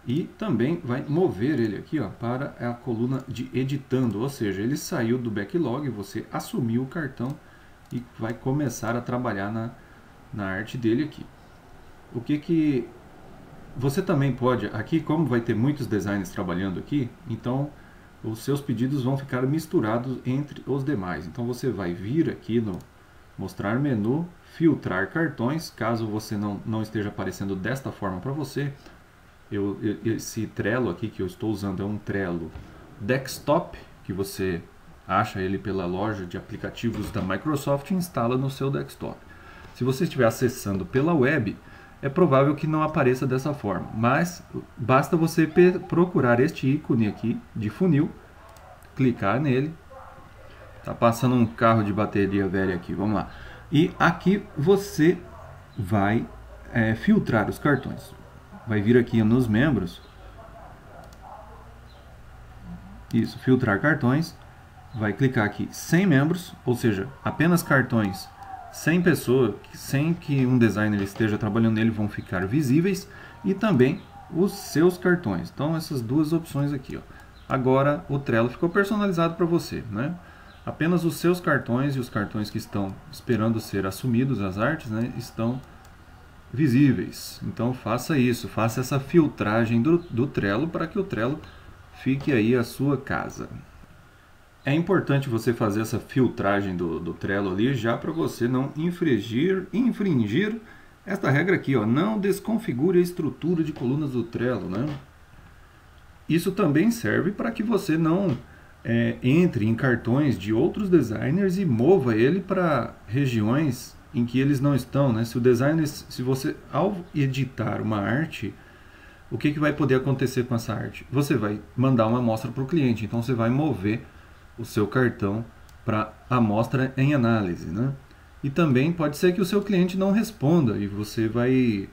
e também vai mover ele aqui ó, para a coluna de editando, ou seja, ele saiu do backlog, você assumiu o cartão e vai começar a trabalhar na, na arte dele aqui. O que que você também pode, aqui como vai ter muitos designers trabalhando aqui, então os seus pedidos vão ficar misturados entre os demais. Então você vai vir aqui no mostrar menu, filtrar cartões, caso você não, não esteja aparecendo desta forma para você, eu, esse Trello aqui que eu estou usando é um Trello desktop, que você acha ele pela loja de aplicativos da Microsoft e instala no seu desktop. Se você estiver acessando pela web, é provável que não apareça dessa forma, mas basta você procurar este ícone aqui de funil, clicar nele, tá passando um carro de bateria velha aqui, vamos lá, e aqui você vai é, filtrar os cartões vai vir aqui nos membros. Isso, filtrar cartões. Vai clicar aqui 100 membros, ou seja, apenas cartões sem pessoa, sem que um designer esteja trabalhando nele, vão ficar visíveis. E também os seus cartões. Então, essas duas opções aqui. Ó. Agora, o Trello ficou personalizado para você. Né? Apenas os seus cartões e os cartões que estão esperando ser assumidos, as artes, né, estão visíveis. Então faça isso, faça essa filtragem do, do Trello para que o Trello fique aí a sua casa. É importante você fazer essa filtragem do, do Trello ali já para você não infringir, infringir esta regra aqui, ó, não desconfigure a estrutura de colunas do Trello, né? Isso também serve para que você não é, entre em cartões de outros designers e mova ele para regiões em que eles não estão, né? Se o designer, se você ao editar uma arte, o que, que vai poder acontecer com essa arte? Você vai mandar uma amostra para o cliente, então você vai mover o seu cartão para amostra em análise, né? E também pode ser que o seu cliente não responda e você vai,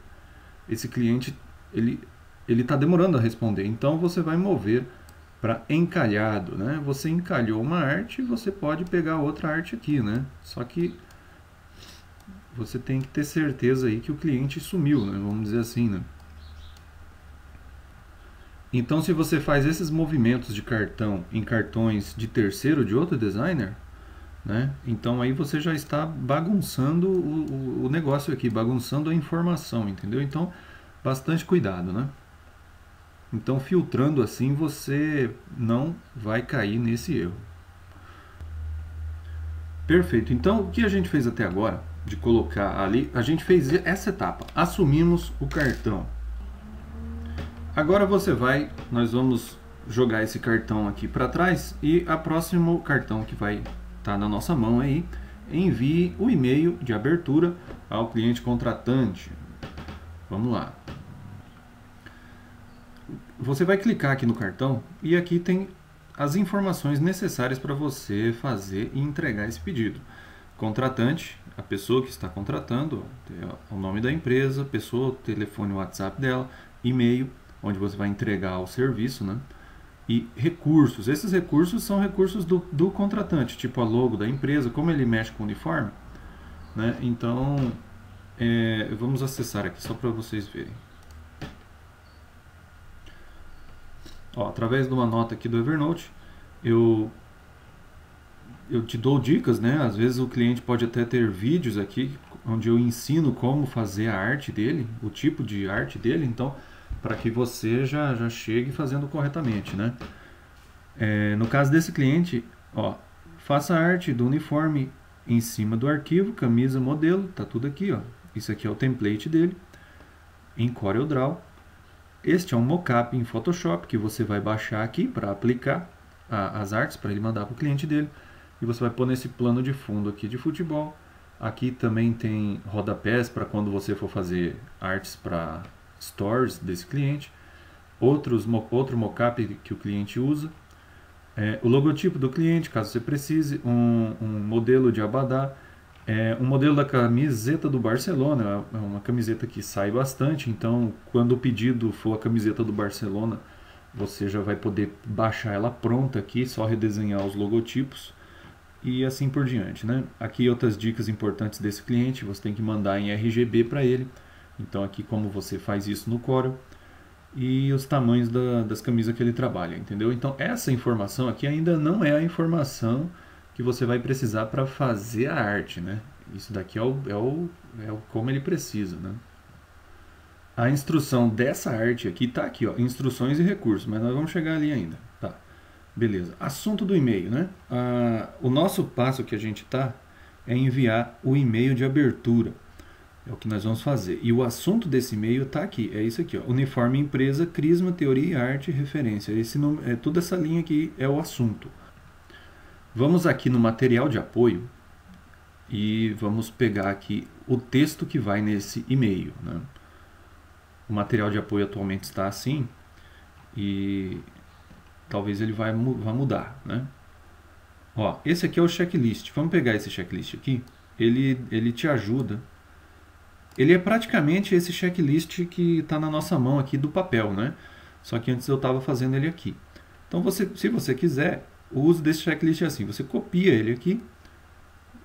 esse cliente ele ele está demorando a responder, então você vai mover para encalhado, né? Você encalhou uma arte, você pode pegar outra arte aqui, né? Só que você tem que ter certeza aí que o cliente sumiu, né? vamos dizer assim, né? Então, se você faz esses movimentos de cartão em cartões de terceiro de outro designer, né? Então aí você já está bagunçando o, o, negócio aqui, bagunçando a informação, entendeu? Então, bastante cuidado, né? Então, filtrando assim, você não vai cair nesse erro. Perfeito. Então, o que a gente fez até agora, de colocar ali, a gente fez essa etapa. Assumimos o cartão. Agora você vai, nós vamos jogar esse cartão aqui para trás e a próximo cartão que vai estar tá na nossa mão aí, envie o e-mail de abertura ao cliente contratante. Vamos lá. Você vai clicar aqui no cartão e aqui tem as informações necessárias para você fazer e entregar esse pedido. Contratante, a pessoa que está contratando, o nome da empresa, pessoa, telefone, WhatsApp dela, e-mail, onde você vai entregar o serviço, né? E recursos. Esses recursos são recursos do, do contratante, tipo a logo da empresa, como ele mexe com o uniforme. Né? Então, é, vamos acessar aqui só para vocês verem. Ó, através de uma nota aqui do Evernote, eu eu te dou dicas, né? Às vezes o cliente pode até ter vídeos aqui onde eu ensino como fazer a arte dele, o tipo de arte dele. Então, para que você já, já chegue fazendo corretamente, né? É, no caso desse cliente, ó, faça a arte do uniforme em cima do arquivo, camisa, modelo, tá tudo aqui, ó. Isso aqui é o template dele, em CorelDRAW. Este é um mockup em Photoshop que você vai baixar aqui para aplicar a, as artes para ele mandar para o cliente dele. E você vai pôr nesse plano de fundo aqui de futebol. Aqui também tem rodapés para quando você for fazer artes para stores desse cliente, outros, outro mockup que o cliente usa, é, o logotipo do cliente, caso você precise, um, um modelo de abadá, é, um modelo da camiseta do Barcelona, é uma camiseta que sai bastante, então quando o pedido for a camiseta do Barcelona, você já vai poder baixar ela pronta aqui, só redesenhar os logotipos e assim por diante. Né? Aqui outras dicas importantes desse cliente, você tem que mandar em RGB para ele, então aqui como você faz isso no Corel e os tamanhos da, das camisas que ele trabalha, entendeu? Então essa informação aqui ainda não é a informação que você vai precisar para fazer a arte, né? Isso daqui é o, é o, é o como ele precisa, né? A instrução dessa arte aqui está aqui, ó, instruções e recursos, mas nós vamos chegar ali ainda, tá? Beleza. Assunto do e-mail, né? Ah, o nosso passo que a gente tá é enviar o e-mail de abertura. É o que nós vamos fazer. E o assunto desse e-mail está aqui. É isso aqui. Ó. Uniforme empresa, crisma, teoria e arte, referência. Esse nome, é, toda essa linha aqui é o assunto. Vamos aqui no material de apoio e vamos pegar aqui o texto que vai nesse e-mail. Né? O material de apoio atualmente está assim e talvez ele vai, vai mudar. Né? Ó, esse aqui é o checklist. Vamos pegar esse checklist aqui. Ele, ele te ajuda ele é praticamente esse checklist que está na nossa mão aqui do papel, né? Só que antes eu estava fazendo ele aqui. Então, você, se você quiser, o uso desse checklist é assim: você copia ele aqui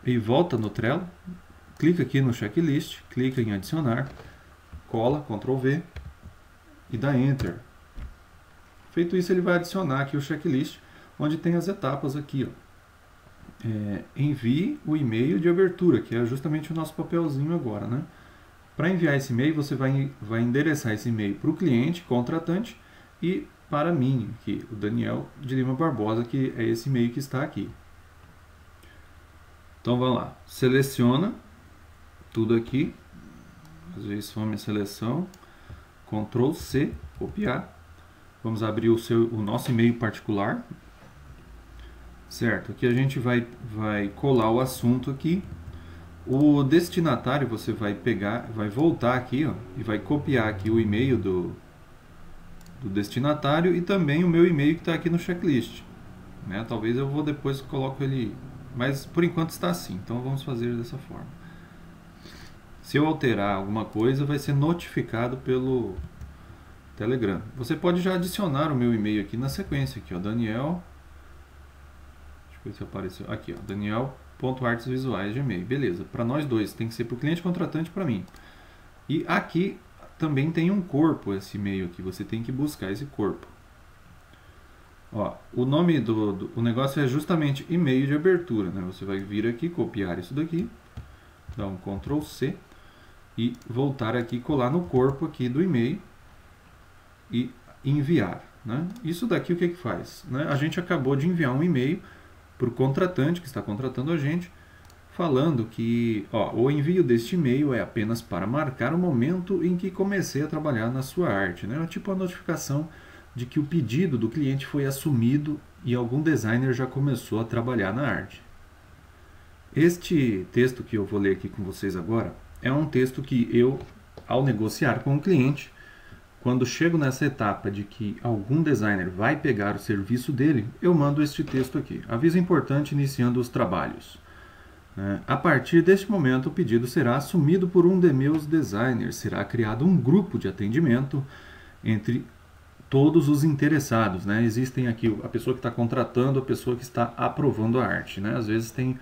e volta no Trello, clica aqui no checklist, clica em adicionar, cola, Ctrl V e dá Enter. Feito isso, ele vai adicionar aqui o checklist, onde tem as etapas aqui. Ó. É, envie o e-mail de abertura, que é justamente o nosso papelzinho agora, né? Para enviar esse e-mail, você vai, vai endereçar esse e-mail para o cliente, contratante, e para mim, que o Daniel de Lima Barbosa, que é esse e-mail que está aqui. Então vamos lá, seleciona tudo aqui, vezes foi minha seleção, Ctrl C, copiar. Vamos abrir o, seu, o nosso e-mail particular, certo? Aqui a gente vai, vai colar o assunto aqui o destinatário você vai pegar, vai voltar aqui ó, e vai copiar aqui o e-mail do, do destinatário e também o meu e-mail que está aqui no checklist. Né? Talvez eu vou depois coloco ele, mas por enquanto está assim, então vamos fazer dessa forma. Se eu alterar alguma coisa, vai ser notificado pelo Telegram. Você pode já adicionar o meu e-mail aqui na sequência, aqui, ó, Daniel. Deixa eu ver se apareceu. Aqui, ó, Daniel.artesvisuais.gmail. Beleza. Para nós dois, tem que ser para o cliente contratante para mim. E aqui também tem um corpo esse e-mail aqui. Você tem que buscar esse corpo. Ó, o nome do, do o negócio é justamente e-mail de abertura. Né? Você vai vir aqui, copiar isso daqui, dar um Ctrl C e voltar aqui, colar no corpo aqui do e-mail e enviar. Né? Isso daqui o que, que faz? Né? A gente acabou de enviar um e-mail para o contratante que está contratando a gente, falando que ó, o envio deste e-mail é apenas para marcar o momento em que comecei a trabalhar na sua arte. Né? É tipo a notificação de que o pedido do cliente foi assumido e algum designer já começou a trabalhar na arte. Este texto que eu vou ler aqui com vocês agora é um texto que eu, ao negociar com o cliente, quando chego nessa etapa de que algum designer vai pegar o serviço dele, eu mando este texto aqui. Aviso importante iniciando os trabalhos. É, a partir deste momento, o pedido será assumido por um de meus designers. Será criado um grupo de atendimento entre todos os interessados. Né? Existem aqui a pessoa que está contratando, a pessoa que está aprovando a arte. Né? Às vezes tem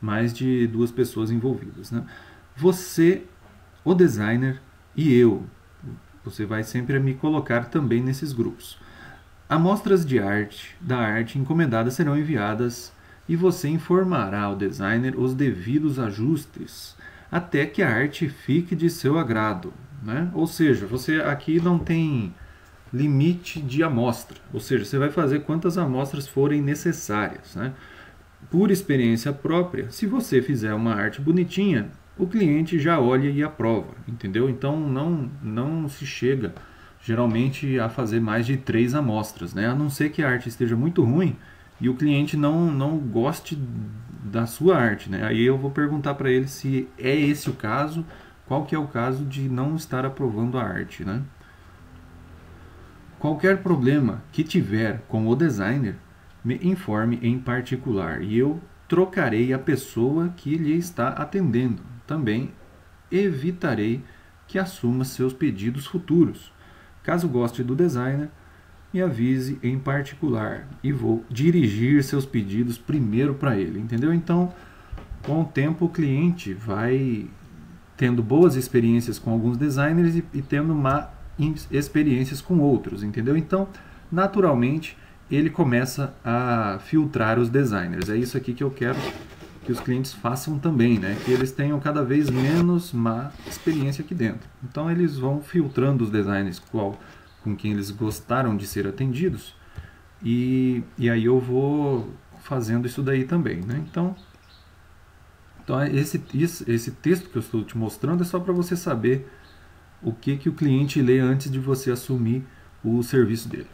mais de duas pessoas envolvidas. Né? Você, o designer e eu, você vai sempre me colocar também nesses grupos. Amostras de arte da arte encomendada serão enviadas e você informará ao designer os devidos ajustes até que a arte fique de seu agrado. Né? Ou seja, você aqui não tem limite de amostra, ou seja, você vai fazer quantas amostras forem necessárias. Né? Por experiência própria, se você fizer uma arte bonitinha, o cliente já olha e aprova, entendeu? Então não, não se chega geralmente a fazer mais de três amostras, né? A não ser que a arte esteja muito ruim e o cliente não, não goste da sua arte, né? Aí eu vou perguntar para ele se é esse o caso, qual que é o caso de não estar aprovando a arte, né? Qualquer problema que tiver com o designer, me informe em particular e eu trocarei a pessoa que lhe está atendendo também evitarei que assuma seus pedidos futuros. Caso goste do designer, me avise em particular e vou dirigir seus pedidos primeiro para ele, entendeu? Então, com o tempo, o cliente vai tendo boas experiências com alguns designers e, e tendo má experiências com outros, entendeu? Então, naturalmente, ele começa a filtrar os designers. É isso aqui que eu quero que os clientes façam também, né? Que eles tenham cada vez menos má experiência aqui dentro. Então eles vão filtrando os designers qual, com quem eles gostaram de ser atendidos e, e aí eu vou fazendo isso daí também, né? Então, então esse, esse texto que eu estou te mostrando é só para você saber o que, que o cliente lê antes de você assumir o serviço dele.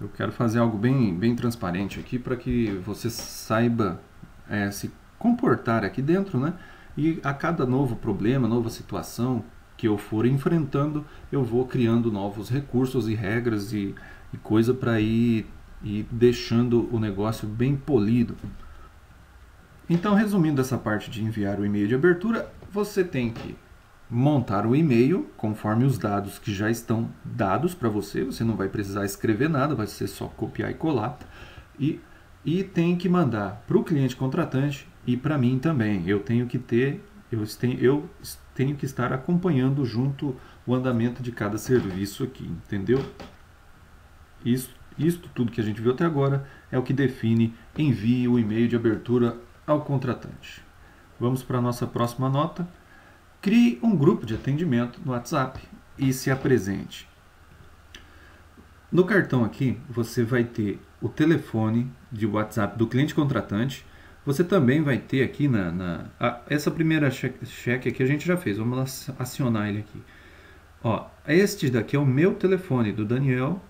Eu quero fazer algo bem, bem transparente aqui para que você saiba é, se comportar aqui dentro, né? E a cada novo problema, nova situação que eu for enfrentando, eu vou criando novos recursos e regras e, e coisa para ir, ir deixando o negócio bem polido. Então, resumindo essa parte de enviar o e-mail de abertura, você tem que montar o e-mail conforme os dados que já estão dados para você. Você não vai precisar escrever nada, vai ser só copiar e colar. E, e tem que mandar para o cliente contratante e para mim também. Eu tenho que ter, eu tenho, eu tenho que estar acompanhando junto o andamento de cada serviço aqui, entendeu? Isso, isto tudo que a gente viu até agora é o que define envie o e-mail de abertura ao contratante. Vamos para a nossa próxima nota. Crie um grupo de atendimento no WhatsApp e se apresente. No cartão aqui, você vai ter o telefone de WhatsApp do cliente contratante você também vai ter aqui na. na a, essa primeira cheque, cheque aqui a gente já fez. Vamos acionar ele aqui. Ó, este daqui é o meu telefone do Daniel.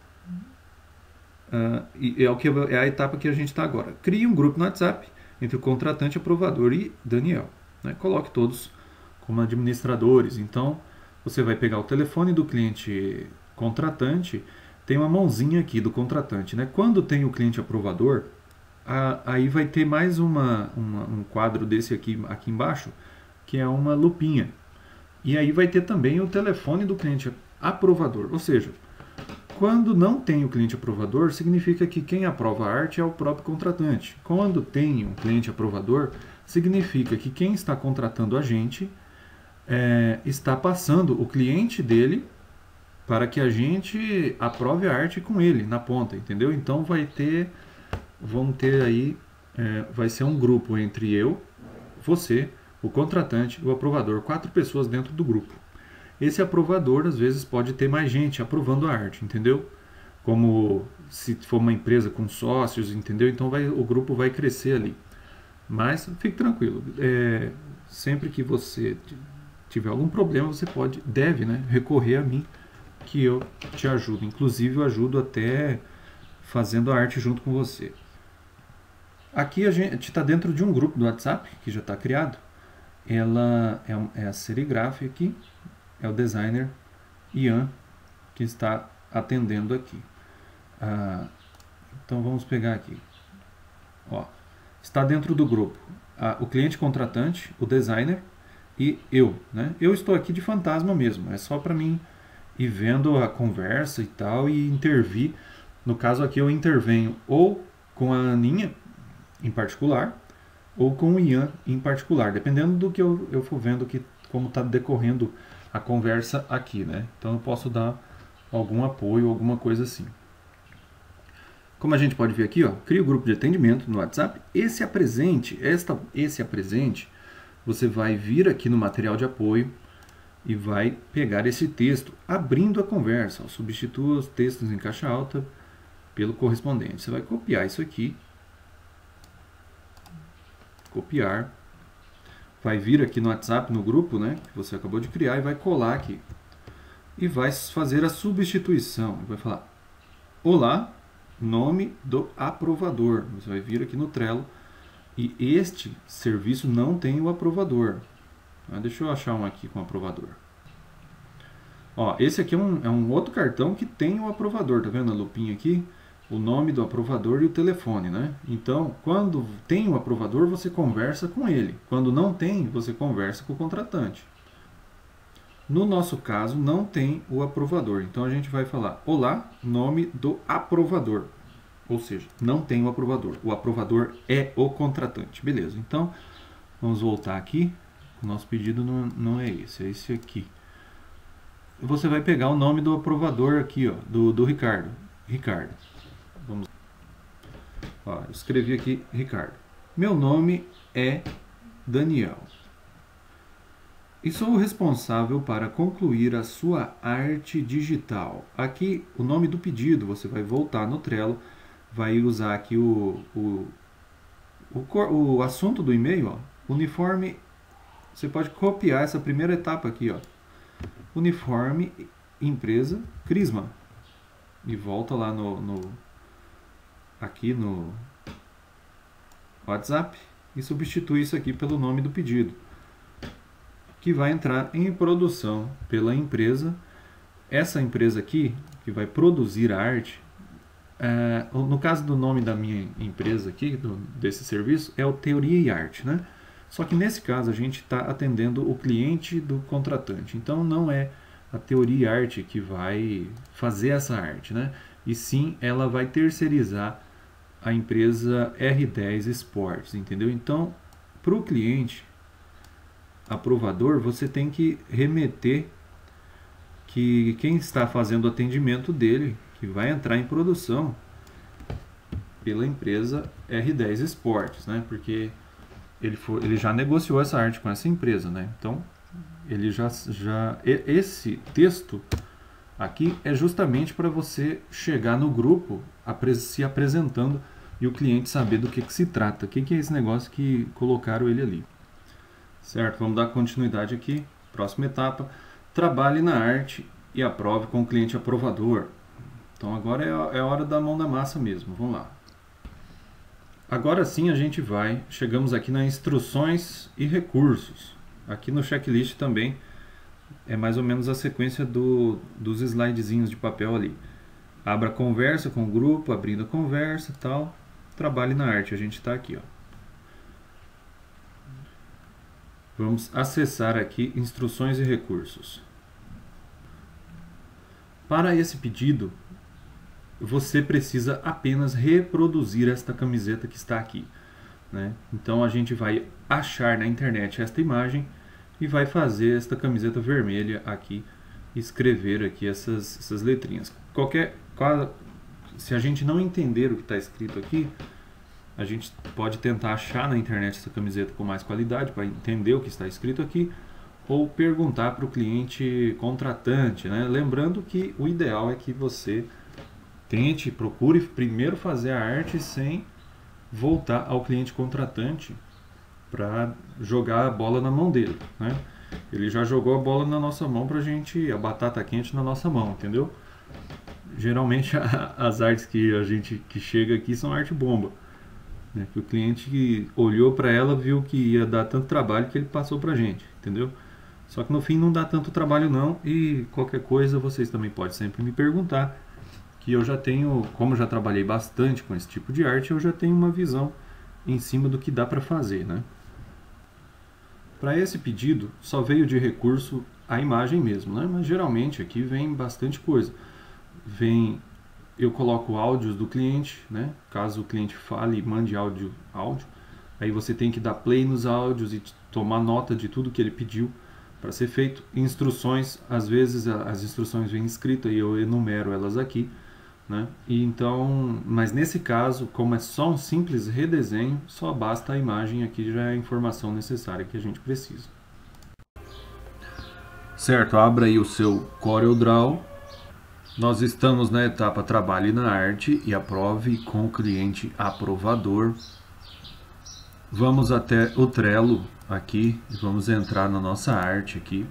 Uh, e é, o que, é a etapa que a gente está agora. Crie um grupo no WhatsApp entre o contratante, aprovador e Daniel. Né? Coloque todos como administradores. Então, você vai pegar o telefone do cliente contratante, tem uma mãozinha aqui do contratante. Né? Quando tem o cliente aprovador, aí vai ter mais uma, uma, um quadro desse aqui, aqui embaixo, que é uma lupinha. E aí vai ter também o telefone do cliente aprovador. Ou seja, quando não tem o cliente aprovador, significa que quem aprova a arte é o próprio contratante. Quando tem um cliente aprovador, significa que quem está contratando a gente é, está passando o cliente dele para que a gente aprove a arte com ele na ponta, entendeu? Então vai ter, vão ter aí, é, vai ser um grupo entre eu, você, o contratante, o aprovador, quatro pessoas dentro do grupo. Esse aprovador às vezes pode ter mais gente aprovando a arte, entendeu? Como se for uma empresa com sócios, entendeu? Então vai, o grupo vai crescer ali. Mas fique tranquilo, é, sempre que você tiver algum problema, você pode, deve, né, recorrer a mim que eu te ajudo. Inclusive, eu ajudo até fazendo a arte junto com você. Aqui a gente está dentro de um grupo do WhatsApp, que já está criado. Ela é, é a serigrafia aqui, é o designer Ian, que está atendendo aqui. Ah, então vamos pegar aqui. Ó, está dentro do grupo ah, o cliente contratante, o designer e eu. Né? Eu estou aqui de fantasma mesmo, é só para mim e vendo a conversa e tal e intervir. No caso aqui eu intervenho ou com a Aninha em particular ou com o Ian em particular, dependendo do que eu, eu for vendo que como está decorrendo a conversa aqui, né? Então eu posso dar algum apoio, alguma coisa assim. Como a gente pode ver aqui, ó, cria o um grupo de atendimento no WhatsApp. Esse apresente, esta, esse apresente, você vai vir aqui no material de apoio, e vai pegar esse texto abrindo a conversa. Ó, substitua os textos em caixa alta pelo correspondente. Você vai copiar isso aqui, copiar, vai vir aqui no WhatsApp, no grupo né, que você acabou de criar, e vai colar aqui. E vai fazer a substituição. Vai falar, olá, nome do aprovador. Você vai vir aqui no Trello, e este serviço não tem o aprovador. Ah, deixa eu achar um aqui com aprovador. Ó, esse aqui é um, é um outro cartão que tem o aprovador, tá vendo a lupinha aqui? O nome do aprovador e o telefone, né? Então, quando tem o aprovador, você conversa com ele. Quando não tem, você conversa com o contratante. No nosso caso, não tem o aprovador. Então, a gente vai falar, olá, nome do aprovador. Ou seja, não tem o aprovador. O aprovador é o contratante. Beleza, então, vamos voltar aqui. O nosso pedido não, não é esse, é esse aqui. Você vai pegar o nome do aprovador aqui, ó, do, do Ricardo. Ricardo. Ó, eu escrevi aqui Ricardo. Meu nome é Daniel. E sou o responsável para concluir a sua arte digital. Aqui o nome do pedido, você vai voltar no Trello, vai usar aqui o, o, o, o assunto do e-mail, ó, uniforme você pode copiar essa primeira etapa aqui, ó. Uniforme, empresa, Crisma. E volta lá no, no aqui no WhatsApp e substitui isso aqui pelo nome do pedido, que vai entrar em produção pela empresa. Essa empresa aqui, que vai produzir a arte, é, no caso do nome da minha empresa aqui, do, desse serviço, é o Teoria e Arte, né? Só que nesse caso a gente está atendendo o cliente do contratante. Então não é a teoria arte que vai fazer essa arte, né? E sim ela vai terceirizar a empresa R10 Sports, entendeu? Então, para o cliente aprovador, você tem que remeter que quem está fazendo o atendimento dele, que vai entrar em produção pela empresa R10 Sports, né? Porque ele, for, ele já negociou essa arte com essa empresa, né? Então, ele já, já esse texto aqui é justamente para você chegar no grupo se apresentando e o cliente saber do que, que se trata, o que, que é esse negócio que colocaram ele ali. Certo, vamos dar continuidade aqui. Próxima etapa, trabalhe na arte e aprove com o cliente aprovador. Então agora é, é hora da mão na massa mesmo, vamos lá. Agora sim a gente vai, chegamos aqui nas instruções e recursos. Aqui no checklist também é mais ou menos a sequência do, dos slidezinhos de papel ali. Abra conversa com o grupo, abrindo a conversa e tal. Trabalhe na arte, a gente está aqui. Ó. Vamos acessar aqui instruções e recursos. Para esse pedido, você precisa apenas reproduzir esta camiseta que está aqui. Né? Então a gente vai achar na internet esta imagem e vai fazer esta camiseta vermelha aqui, escrever aqui essas, essas letrinhas. Qualquer, qual, se a gente não entender o que está escrito aqui, a gente pode tentar achar na internet essa camiseta com mais qualidade para entender o que está escrito aqui ou perguntar para o cliente contratante, né? Lembrando que o ideal é que você tente, procure primeiro fazer a arte sem voltar ao cliente contratante para jogar a bola na mão dele, né? Ele já jogou a bola na nossa mão para a gente, a batata quente na nossa mão, entendeu? Geralmente (laughs) as artes que a gente que chega aqui são arte bomba, né? Que o cliente olhou para ela viu que ia dar tanto trabalho que ele passou para a gente, entendeu? Só que no fim não dá tanto trabalho não e qualquer coisa vocês também podem sempre me perguntar que eu já tenho, como já trabalhei bastante com esse tipo de arte, eu já tenho uma visão em cima do que dá para fazer, né? Para esse pedido só veio de recurso a imagem mesmo, né? Mas geralmente aqui vem bastante coisa. Vem eu coloco áudios do cliente, né? Caso o cliente fale e mande áudio, áudio, aí você tem que dar play nos áudios e tomar nota de tudo que ele pediu para ser feito. Instruções, às vezes as instruções vêm escritas e eu enumero elas aqui. Né? E então, mas nesse caso, como é só um simples redesenho, só basta a imagem aqui já é a informação necessária que a gente precisa. Certo, abra aí o seu CorelDRAW. Nós estamos na etapa Trabalhe na Arte e aprove com o cliente aprovador. Vamos até o Trello aqui, vamos entrar na nossa arte aqui.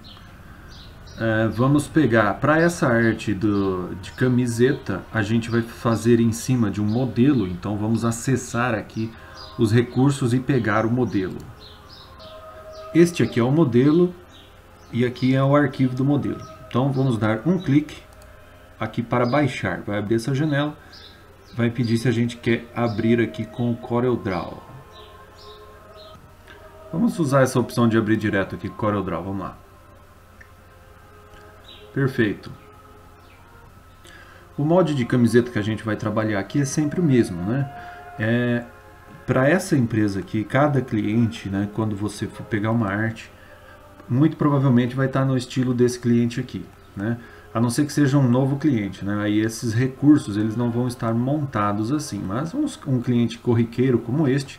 É, vamos pegar, para essa arte do, de camiseta, a gente vai fazer em cima de um modelo, então vamos acessar aqui os recursos e pegar o modelo. Este aqui é o modelo e aqui é o arquivo do modelo. Então vamos dar um clique aqui para baixar, vai abrir essa janela, vai pedir se a gente quer abrir aqui com o CorelDRAW. Vamos usar essa opção de abrir direto aqui, CorelDRAW, vamos lá. Perfeito. O molde de camiseta que a gente vai trabalhar aqui é sempre o mesmo, né? É, Para essa empresa aqui, cada cliente, né, quando você for pegar uma arte, muito provavelmente vai estar no estilo desse cliente aqui, né? A não ser que seja um novo cliente, né? Aí esses recursos eles não vão estar montados assim, mas um, um cliente corriqueiro como este,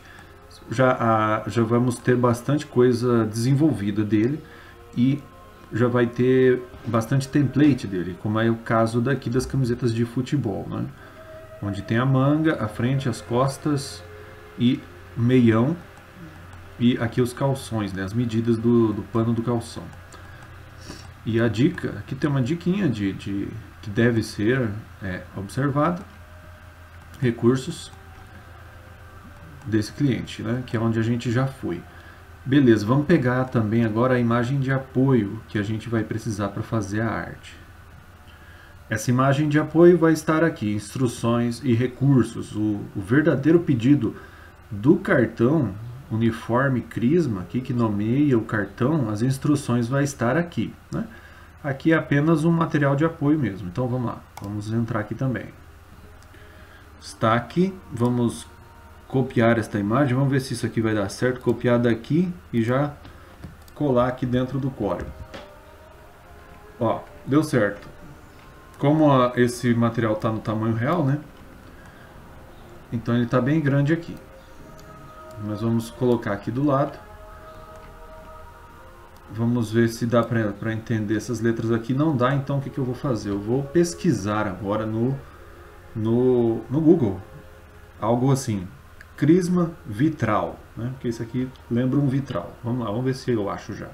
já, já vamos ter bastante coisa desenvolvida dele e já vai ter bastante template dele, como é o caso daqui das camisetas de futebol, né? onde tem a manga, a frente, as costas e meião e aqui os calções, né? as medidas do, do pano do calção. E a dica, aqui tem uma diquinha de, de que deve ser é, observada, recursos, desse cliente, né? que é onde a gente já foi. Beleza, vamos pegar também agora a imagem de apoio que a gente vai precisar para fazer a arte. Essa imagem de apoio vai estar aqui, instruções e recursos. O, o verdadeiro pedido do cartão uniforme Crisma, aqui que nomeia o cartão, as instruções vai estar aqui. Né? Aqui é apenas um material de apoio mesmo. Então vamos lá, vamos entrar aqui também. Está aqui, vamos copiar esta imagem. Vamos ver se isso aqui vai dar certo. Copiar daqui e já colar aqui dentro do Corel. Ó, deu certo. Como esse material está no tamanho real, né? Então ele está bem grande aqui. Nós vamos colocar aqui do lado. Vamos ver se dá para entender essas letras aqui. Não dá, então o que, que eu vou fazer? Eu vou pesquisar agora no, no, no Google. Algo assim, Crisma vitral, né? porque isso aqui lembra um vitral. Vamos lá, vamos ver se eu acho já.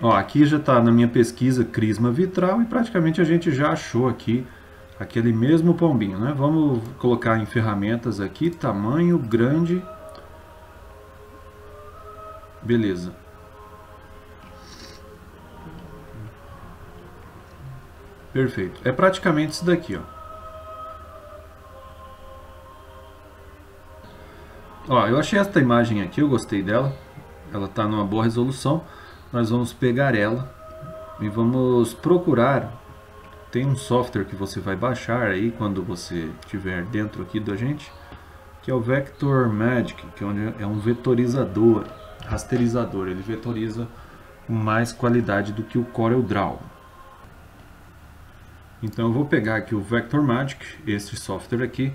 Ó, aqui já está na minha pesquisa Crisma vitral e praticamente a gente já achou aqui aquele mesmo pombinho. Né? Vamos colocar em ferramentas aqui, tamanho grande. Beleza. Perfeito. É praticamente isso daqui, ó. Ó, eu achei esta imagem aqui, eu gostei dela. Ela está numa boa resolução. Nós vamos pegar ela e vamos procurar tem um software que você vai baixar aí quando você estiver dentro aqui da gente, que é o Vector Magic, que é, é um vetorizador, rasterizador, ele vetoriza com mais qualidade do que o Corel Draw. Então eu vou pegar aqui o Vector Magic, esse software aqui,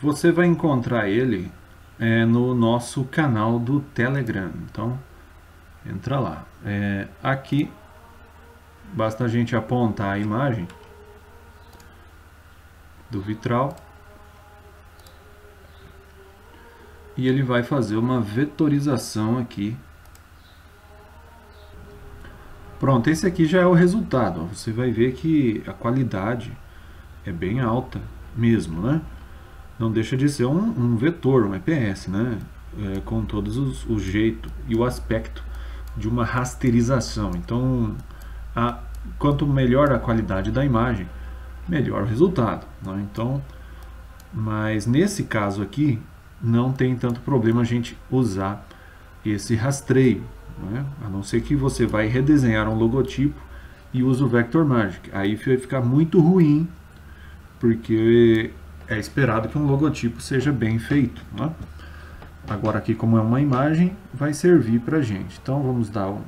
você vai encontrar ele é, no nosso canal do Telegram. Então entra lá. É, aqui basta a gente apontar a imagem do vitral e ele vai fazer uma vetorização aqui. Pronto, esse aqui já é o resultado. Você vai ver que a qualidade é bem alta mesmo, né? Não deixa de ser um, um vetor, um EPS, né? É, com todos os, o jeito e o aspecto de uma rasterização. Então, a, quanto melhor a qualidade da imagem, melhor resultado. Né? Então, mas nesse caso aqui, não tem tanto problema a gente usar esse rastreio, né? a não ser que você vai redesenhar um logotipo e usa o Vector Magic. Aí vai ficar muito ruim, porque é esperado que um logotipo seja bem feito. Né? Agora aqui como é uma imagem, vai servir para gente. Então vamos dar um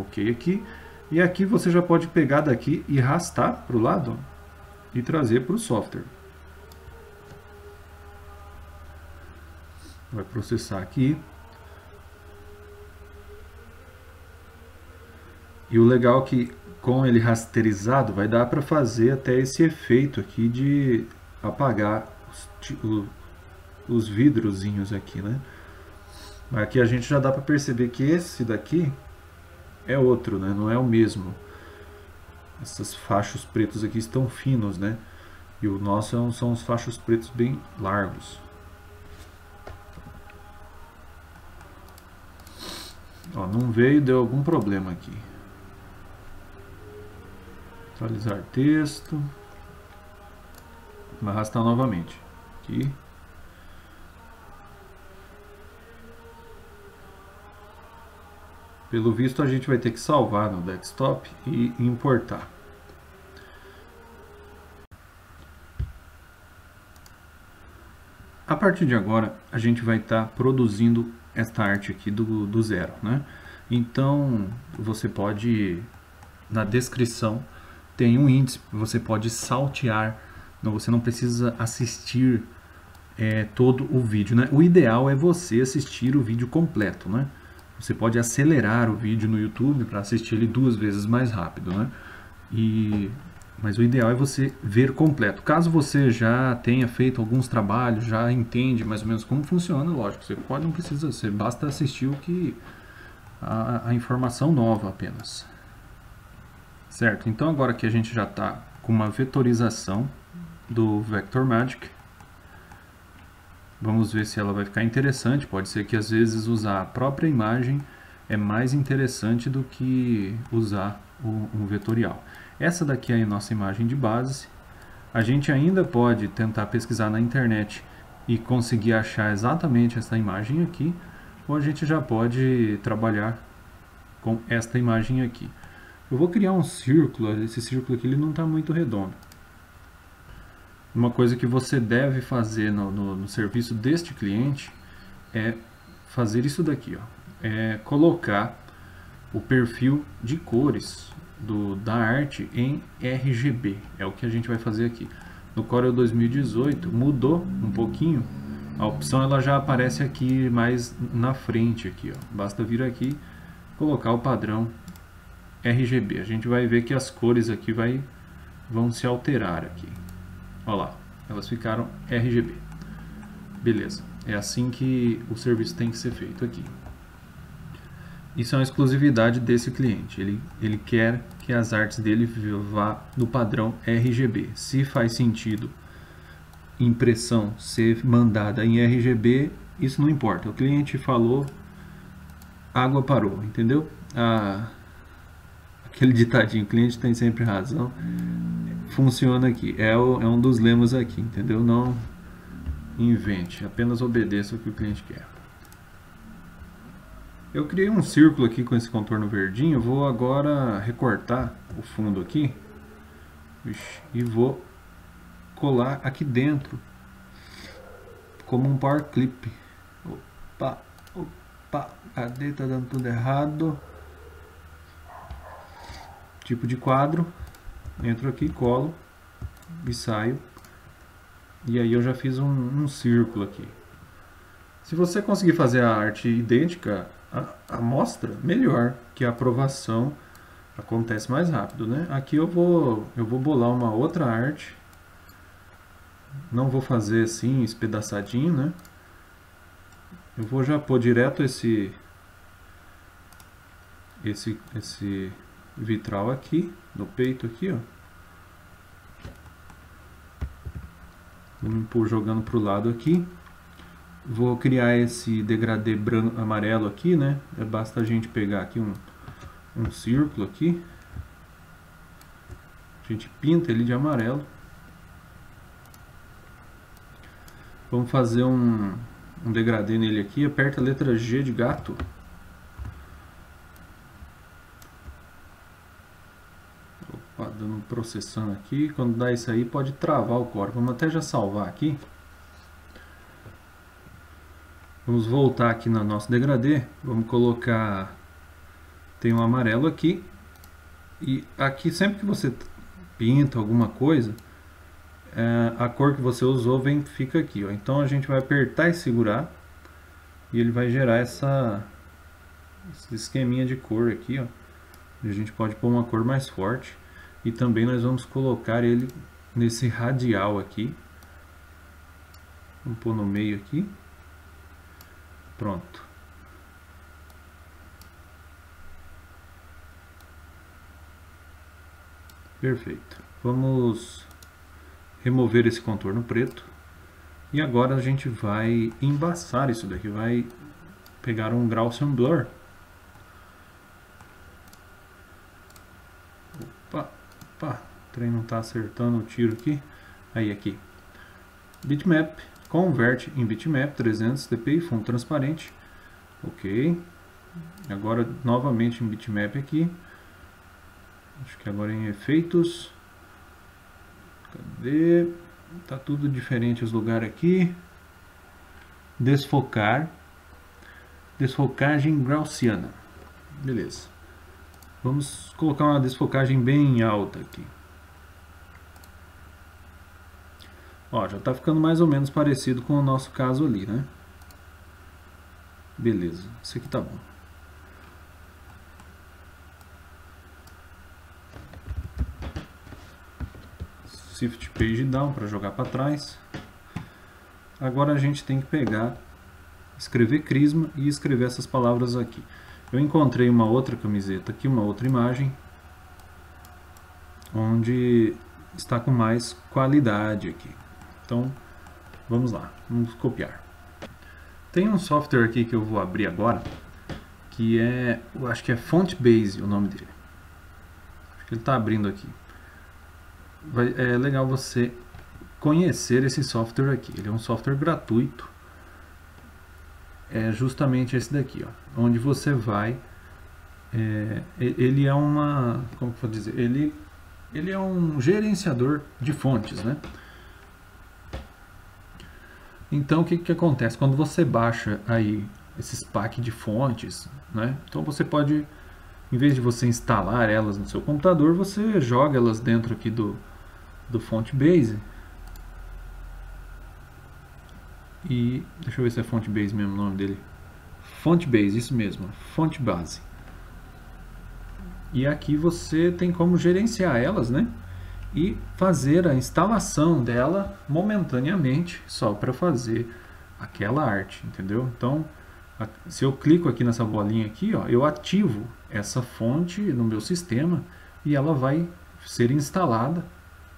OK aqui. E aqui você já pode pegar daqui e arrastar para o lado e trazer para o software. Vai processar aqui. E o legal é que com ele rasterizado vai dar para fazer até esse efeito aqui de apagar os, os vidrozinhos aqui, né? Aqui a gente já dá para perceber que esse daqui é outro, né? Não é o mesmo. Esses fachos pretos aqui estão finos, né? E o nosso é são os fachos pretos bem largos. Ó, não veio, deu algum problema aqui. Atualizar texto. Vai arrastar novamente. Aqui. Pelo visto a gente vai ter que salvar no desktop e importar. A partir de agora a gente vai estar tá produzindo esta arte aqui do, do zero, né? Então você pode na descrição tem um índice, você pode saltear, não, você não precisa assistir é, todo o vídeo, né? O ideal é você assistir o vídeo completo, né? Você pode acelerar o vídeo no YouTube para assistir ele duas vezes mais rápido, né? E, mas o ideal é você ver completo. Caso você já tenha feito alguns trabalhos, já entende mais ou menos como funciona, lógico, você pode, não precisa, você basta assistir o que a, a informação nova apenas. Certo, então agora que a gente já está com uma vetorização do Vector Magic, Vamos ver se ela vai ficar interessante. Pode ser que às vezes usar a própria imagem é mais interessante do que usar um vetorial. Essa daqui é a nossa imagem de base. A gente ainda pode tentar pesquisar na internet e conseguir achar exatamente essa imagem aqui, ou a gente já pode trabalhar com esta imagem aqui. Eu vou criar um círculo, esse círculo aqui ele não está muito redondo uma coisa que você deve fazer no, no, no serviço deste cliente é fazer isso daqui, ó, é colocar o perfil de cores do, da arte em RGB, é o que a gente vai fazer aqui. No Corel 2018 mudou um pouquinho, a opção ela já aparece aqui mais na frente aqui, ó. basta vir aqui colocar o padrão RGB, a gente vai ver que as cores aqui vai, vão se alterar aqui. Olha lá, elas ficaram RGB. Beleza, é assim que o serviço tem que ser feito aqui. Isso é uma exclusividade desse cliente. Ele, ele quer que as artes dele vá no padrão RGB. Se faz sentido impressão ser mandada em RGB, isso não importa. O cliente falou, água parou, entendeu? Ah, aquele ditadinho, o cliente tem sempre razão funciona aqui. É, o, é um dos lemas aqui, entendeu? Não invente, apenas obedeça o que o cliente quer. Eu criei um círculo aqui com esse contorno verdinho, vou agora recortar o fundo aqui e vou colar aqui dentro como um power clip. Opa, opa, cadê? Tá dando tudo errado. Tipo de quadro. Entro aqui, colo e saio. E aí eu já fiz um, um círculo aqui. Se você conseguir fazer a arte idêntica à amostra, melhor, que a aprovação acontece mais rápido, né? Aqui eu vou, eu vou bolar uma outra arte. Não vou fazer assim, espedaçadinho, né? Eu vou já pôr direto esse esse esse vitral aqui, no peito aqui, ó. Vamos pôr jogando para o lado aqui. Vou criar esse degradê branco, amarelo aqui, né? É, basta a gente pegar aqui um, um círculo aqui. A gente pinta ele de amarelo. Vamos fazer um, um degradê nele aqui. Aperta a letra G de gato. Dando processando aqui. Quando dá isso aí, pode travar o core. Vamos até já salvar aqui. Vamos voltar aqui no nosso degradê. Vamos colocar... Tem um amarelo aqui. E aqui, sempre que você pinta alguma coisa, é, a cor que você usou vem, fica aqui. Ó. Então a gente vai apertar e segurar. E ele vai gerar essa, esse esqueminha de cor aqui. Ó. A gente pode pôr uma cor mais forte. E também nós vamos colocar ele nesse radial aqui. Vamos pôr no meio aqui. Pronto. Perfeito. Vamos remover esse contorno preto. E agora a gente vai embaçar isso daqui, vai pegar um Gaussian Blur. Opa, opa, o trem não está acertando o tiro aqui. Aí, aqui. Bitmap, converte em bitmap 300 dpi, fundo transparente. Ok. Agora novamente em bitmap aqui. Acho que agora em efeitos. Cadê? Tá tudo diferente os lugares aqui. Desfocar. Desfocagem gaussiana. Beleza. Vamos colocar uma desfocagem bem alta aqui. Ó, já está ficando mais ou menos parecido com o nosso caso ali, né? Beleza, isso aqui tá bom. Shift Page Down para jogar para trás. Agora a gente tem que pegar, escrever Crisma e escrever essas palavras aqui. Eu encontrei uma outra camiseta aqui, uma outra imagem, onde está com mais qualidade aqui. Então, vamos lá, vamos copiar. Tem um software aqui que eu vou abrir agora, que é, eu acho que é Fontbase o nome dele. Acho que ele está abrindo aqui vai, é legal você conhecer esse software aqui. Ele é um software gratuito. É justamente esse daqui, ó, onde você vai. É, ele é uma, como que dizer? Ele, ele é um gerenciador de fontes, né? Então o que, que acontece? Quando você baixa aí esses packs de fontes, né? Então você pode, em vez de você instalar elas no seu computador, você joga elas dentro aqui do, do font base. E deixa eu ver se é font base mesmo o nome dele. Font base isso mesmo font base. E aqui você tem como gerenciar elas né e fazer a instalação dela momentaneamente só para fazer aquela arte entendeu então se eu clico aqui nessa bolinha aqui ó eu ativo essa fonte no meu sistema e ela vai ser instalada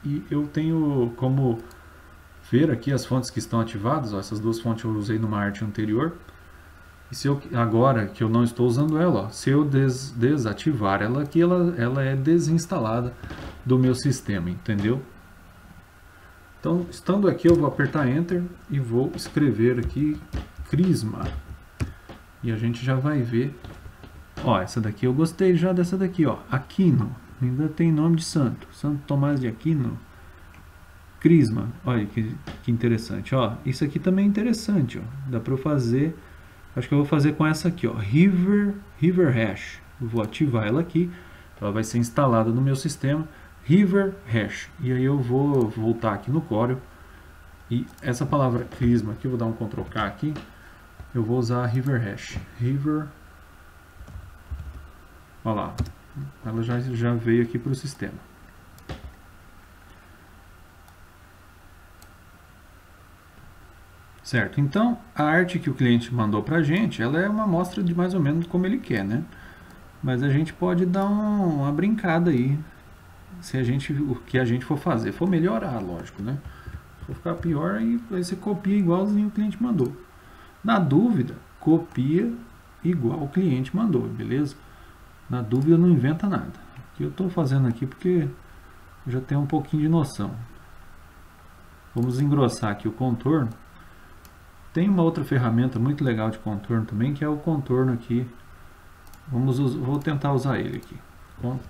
e eu tenho como ver aqui as fontes que estão ativadas, ó, essas duas fontes eu usei numa arte anterior. E se eu, agora que eu não estou usando ela, ó, se eu des, desativar ela aqui, ela, ela é desinstalada do meu sistema, entendeu? Então, estando aqui, eu vou apertar Enter e vou escrever aqui Crisma. E a gente já vai ver. Ó, essa daqui eu gostei já dessa daqui, ó, Aquino. ainda tem nome de santo. Santo Tomás de Aquino. Crisma, olha que, que interessante, ó. Isso aqui também é interessante, ó. Dá para eu fazer, acho que eu vou fazer com essa aqui, ó. River, River Hash. Vou ativar ela aqui, ela vai ser instalada no meu sistema. River Hash. E aí eu vou voltar aqui no Corel. E essa palavra Crisma aqui, eu vou dar um Ctrl K aqui. Eu vou usar River Hash. River Olha lá, ela já, já veio aqui para o sistema. Certo, então a arte que o cliente mandou para a gente, ela é uma amostra de mais ou menos como ele quer, né? Mas a gente pode dar um, uma brincada aí, se a gente, o que a gente for fazer, for melhorar, lógico, né? For ficar pior, aí você copia igualzinho o cliente mandou. Na dúvida, copia igual o cliente mandou, beleza? Na dúvida não inventa nada. O que eu estou fazendo aqui porque já tenho um pouquinho de noção. Vamos engrossar aqui o contorno. Tem uma outra ferramenta muito legal de contorno também, que é o contorno aqui. Vamos, vou tentar usar ele aqui. Vamos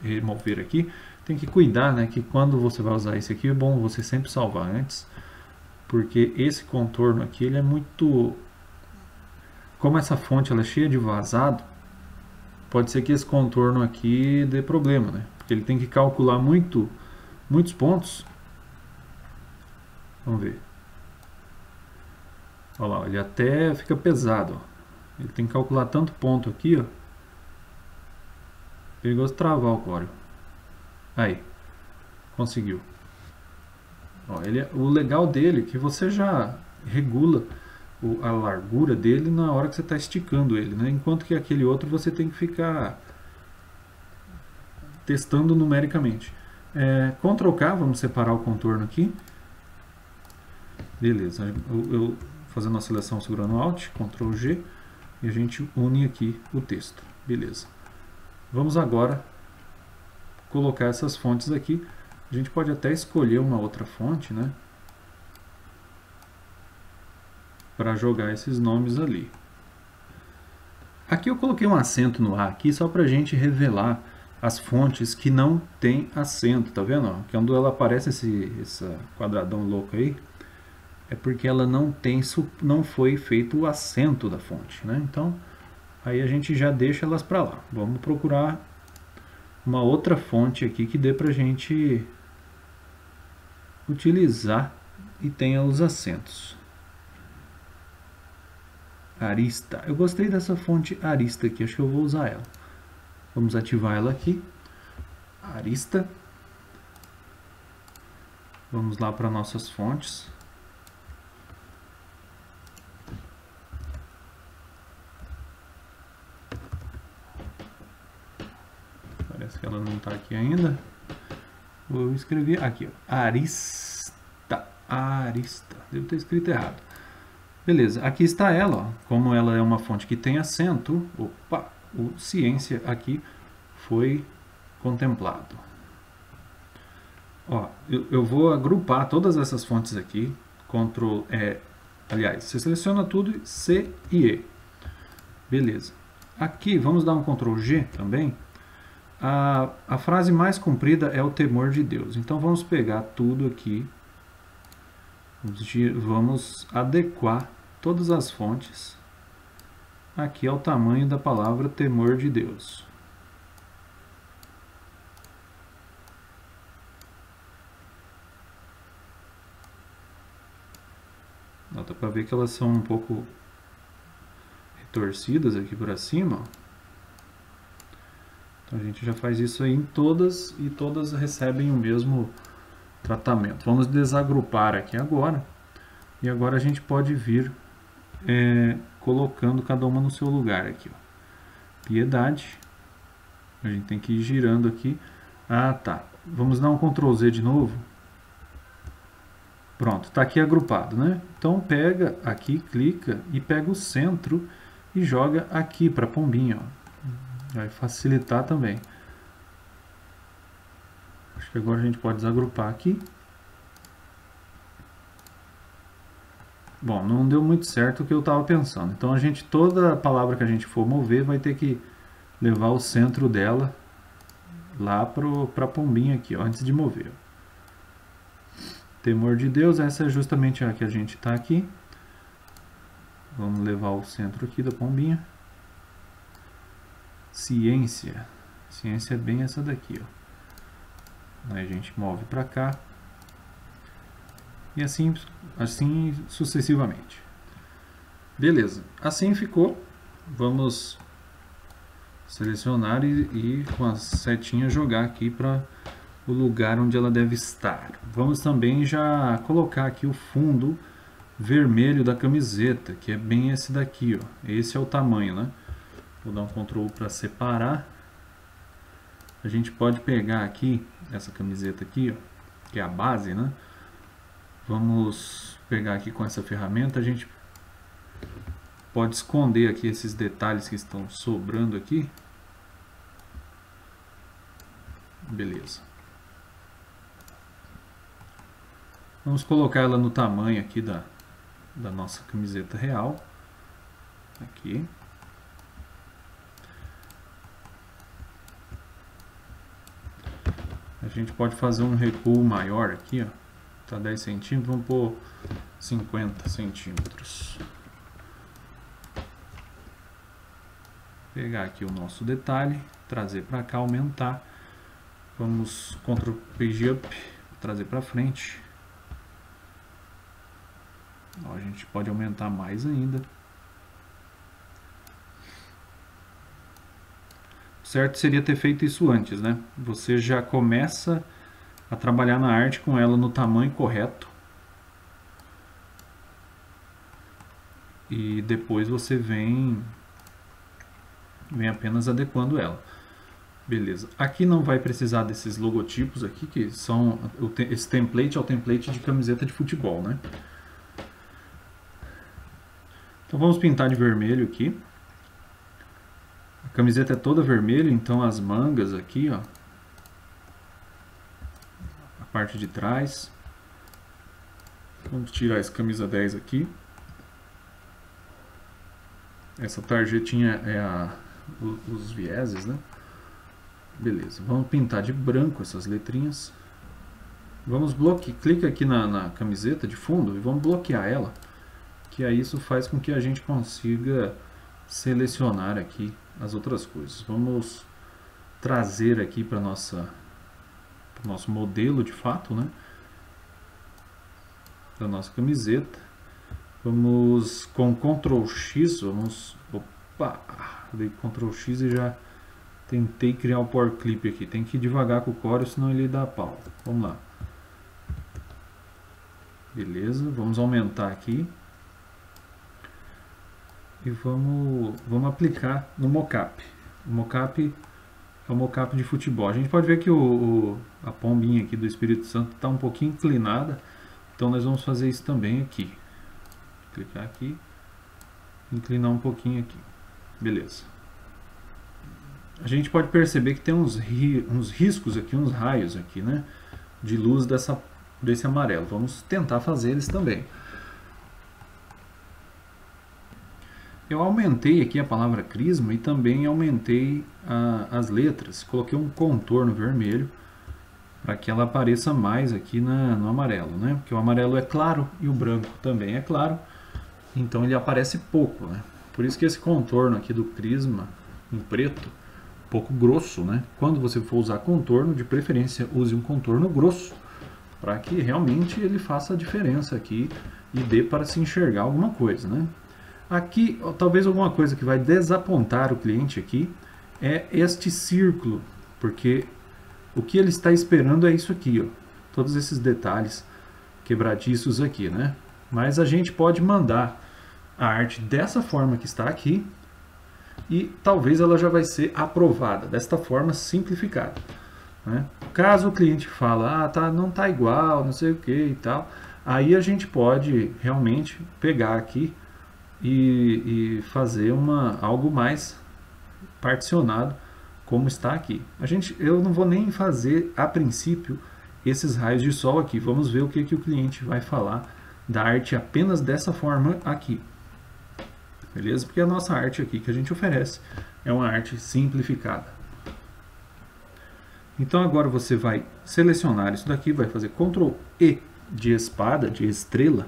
remover aqui. Tem que cuidar, né, que quando você vai usar esse aqui, é bom você sempre salvar antes. Porque esse contorno aqui, ele é muito... Como essa fonte ela é cheia de vazado, pode ser que esse contorno aqui dê problema, né? Porque ele tem que calcular muito, muitos pontos. Vamos ver. Olha lá, ele até fica pesado. Ó. Ele tem que calcular tanto ponto aqui, ó. Perigoso travar o Corel. Aí. Conseguiu. Ó, ele, é, o legal dele é que você já regula a largura dele na hora que você está esticando ele, né? enquanto que aquele outro você tem que ficar testando numericamente. É, Ctrl K, vamos separar o contorno aqui. Beleza, eu, eu fazendo a seleção segurando Alt, Ctrl G, e a gente une aqui o texto. Beleza. Vamos agora colocar essas fontes aqui. A gente pode até escolher uma outra fonte, né? para jogar esses nomes ali. Aqui eu coloquei um acento no A aqui só para a gente revelar as fontes que não tem acento, tá vendo? Que quando ela aparece esse, esse quadradão louco aí, é porque ela não tem, não foi feito o acento da fonte, né? Então, aí a gente já deixa elas para lá. Vamos procurar uma outra fonte aqui que dê para a gente utilizar e tenha os acentos. Arista. Eu gostei dessa fonte Arista aqui, acho que eu vou usar ela. Vamos ativar ela aqui. Arista. Vamos lá para nossas fontes. Que ela não está aqui ainda. Vou escrever aqui, ó. Arista. Arista. Devo ter escrito errado. Beleza, aqui está ela, ó. como ela é uma fonte que tem acento, opa, o ciência aqui foi contemplado. Ó, eu, eu vou agrupar todas essas fontes aqui, Ctrl E, aliás, você seleciona tudo, C e E. Beleza. Aqui, vamos dar um Ctrl G também. A, a frase mais comprida é o temor de Deus. Então vamos pegar tudo aqui vamos adequar todas as fontes aqui ao tamanho da palavra temor de Deus. Dá para ver que elas são um pouco retorcidas aqui por cima. Então a gente já faz isso aí em todas e todas recebem o mesmo tratamento. Vamos desagrupar aqui agora. E agora a gente pode vir é, colocando cada uma no seu lugar aqui. Ó. Piedade. A gente tem que ir girando aqui. Ah, tá. Vamos dar um Ctrl Z de novo. Pronto, está aqui agrupado, né? Então pega aqui, clica e pega o centro e joga aqui para a pombinha. Ó. Vai facilitar também. Acho que agora a gente pode desagrupar aqui. Bom, não deu muito certo o que eu estava pensando. Então a gente, toda palavra que a gente for mover vai ter que levar o centro dela lá para a pombinha aqui, ó, antes de mover. Temor de Deus, essa é justamente a que a gente está aqui. Vamos levar o centro aqui da pombinha. Ciência. Ciência é bem essa daqui, ó. Aí a gente move para cá. E assim, assim sucessivamente. Beleza. Assim ficou. Vamos selecionar e, e com a setinha jogar aqui para o lugar onde ela deve estar. Vamos também já colocar aqui o fundo vermelho da camiseta, que é bem esse daqui, ó. Esse é o tamanho, né? Vou dar um Ctrl para separar. A gente pode pegar aqui essa camiseta aqui, ó, que é a base, né? Vamos pegar aqui com essa ferramenta, a gente pode esconder aqui esses detalhes que estão sobrando aqui. Beleza. Vamos colocar ela no tamanho aqui da, da nossa camiseta real. Aqui. A gente pode fazer um recuo maior aqui, ó. Tá 10 centímetros, vamos pôr 50 centímetros. Pegar aqui o nosso detalhe, trazer para cá, aumentar. Vamos Ctrl Page Up, trazer para frente. Ó, a gente pode aumentar mais ainda. Certo seria ter feito isso antes, né? Você já começa a trabalhar na arte com ela no tamanho correto. E depois você vem vem apenas adequando ela. Beleza. Aqui não vai precisar desses logotipos aqui, que são esse template é o template de camiseta de futebol, né? Então vamos pintar de vermelho aqui. A camiseta é toda vermelha, então as mangas aqui, ó. A parte de trás. Vamos tirar esse camisa 10 aqui. Essa tarjetinha é a, os vieses, né? Beleza, vamos pintar de branco essas letrinhas. Vamos bloquear, clica aqui na, na camiseta de fundo e vamos bloquear ela que aí isso faz com que a gente consiga selecionar aqui as outras coisas. Vamos trazer aqui para nossa nosso modelo de fato, né? Da nossa camiseta. Vamos com Ctrl X, vamos, opa, dei Ctrl X e já tentei criar o Power Clip aqui. Tem que ir devagar com o Core, senão ele dá pau. Vamos lá. Beleza, vamos aumentar aqui e vamos, vamos aplicar no mockup. O mockup é o mockup de futebol. A gente pode ver que o, o, a pombinha aqui do Espírito Santo está um pouquinho inclinada, então nós vamos fazer isso também aqui. Clicar aqui, inclinar um pouquinho aqui. Beleza. A gente pode perceber que tem uns, ri, uns riscos aqui, uns raios aqui, né? De luz dessa, desse amarelo. Vamos tentar fazer eles também. Eu aumentei aqui a palavra crisma e também aumentei a, as letras. Coloquei um contorno vermelho para que ela apareça mais aqui na, no amarelo, né? Porque o amarelo é claro e o branco também é claro, então ele aparece pouco, né? Por isso que esse contorno aqui do crisma em preto, pouco grosso, né? Quando você for usar contorno, de preferência use um contorno grosso, para que realmente ele faça a diferença aqui e dê para se enxergar alguma coisa, né? Aqui, talvez alguma coisa que vai desapontar o cliente aqui é este círculo, porque o que ele está esperando é isso aqui, ó, todos esses detalhes quebradiços aqui, né? Mas a gente pode mandar a arte dessa forma que está aqui e talvez ela já vai ser aprovada desta forma simplificada. Né? Caso o cliente fala, ah, tá, não tá igual, não sei o que e tal, aí a gente pode realmente pegar aqui e, e fazer uma, algo mais particionado como está aqui. A gente, eu não vou nem fazer a princípio esses raios de sol aqui. Vamos ver o que, que o cliente vai falar da arte apenas dessa forma aqui. Beleza? Porque a nossa arte aqui que a gente oferece é uma arte simplificada. Então agora você vai selecionar isso daqui, vai fazer Ctrl E de espada, de estrela,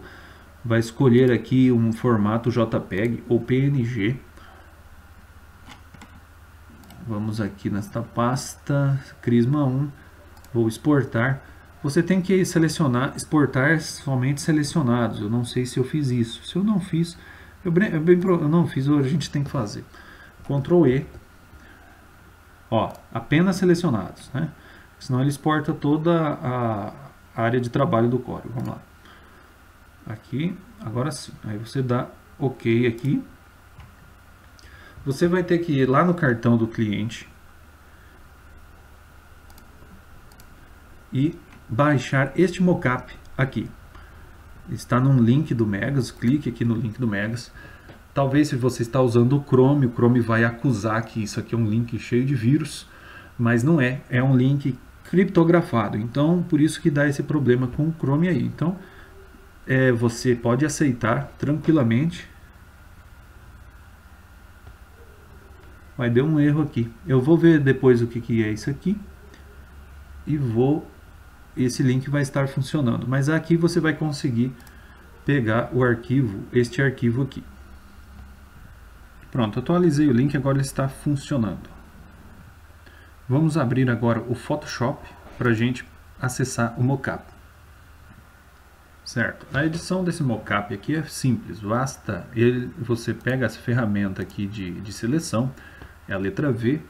vai escolher aqui um formato JPEG ou PNG. Vamos aqui nesta pasta, Crisma 1, vou exportar. Você tem que selecionar, exportar somente selecionados. Eu não sei se eu fiz isso. Se eu não fiz, eu, bem, eu não fiz, a gente tem que fazer. Ctrl E. Ó, apenas selecionados, né? Senão ele exporta toda a área de trabalho do código. Vamos lá. Aqui, agora sim. Aí você dá OK aqui. Você vai ter que ir lá no cartão do cliente e baixar este mockup aqui. Está num link do Megas, clique aqui no link do Megas. Talvez se você está usando o Chrome, o Chrome vai acusar que isso aqui é um link cheio de vírus, mas não é, é um link criptografado. Então, por isso que dá esse problema com o Chrome aí. Então, é, você pode aceitar tranquilamente. Vai dar um erro aqui. Eu vou ver depois o que, que é isso aqui. E vou... Esse link vai estar funcionando. Mas aqui você vai conseguir pegar o arquivo, este arquivo aqui. Pronto, atualizei o link, agora ele está funcionando. Vamos abrir agora o Photoshop para a gente acessar o mockup. Certo, a edição desse mockup aqui é simples, basta ele, você pega essa ferramenta aqui de, de seleção, é a letra V,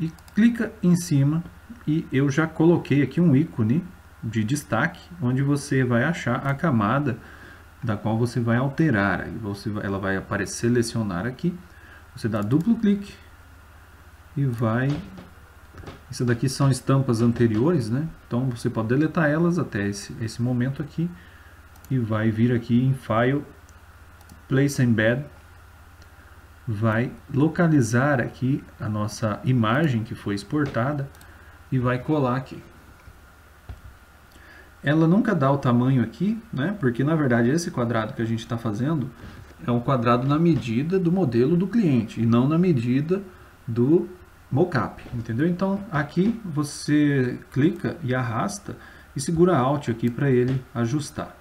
e clica em cima e eu já coloquei aqui um ícone de destaque, onde você vai achar a camada da qual você vai alterar. Você, ela vai aparecer selecionar aqui, você dá duplo clique e vai isso daqui são estampas anteriores, né? Então você pode deletar elas até esse, esse momento aqui e vai vir aqui em File, Place Embed, vai localizar aqui a nossa imagem que foi exportada e vai colar aqui. Ela nunca dá o tamanho aqui, né? Porque na verdade esse quadrado que a gente está fazendo é um quadrado na medida do modelo do cliente e não na medida do mockup, entendeu? Então aqui você clica e arrasta e segura Alt aqui para ele ajustar.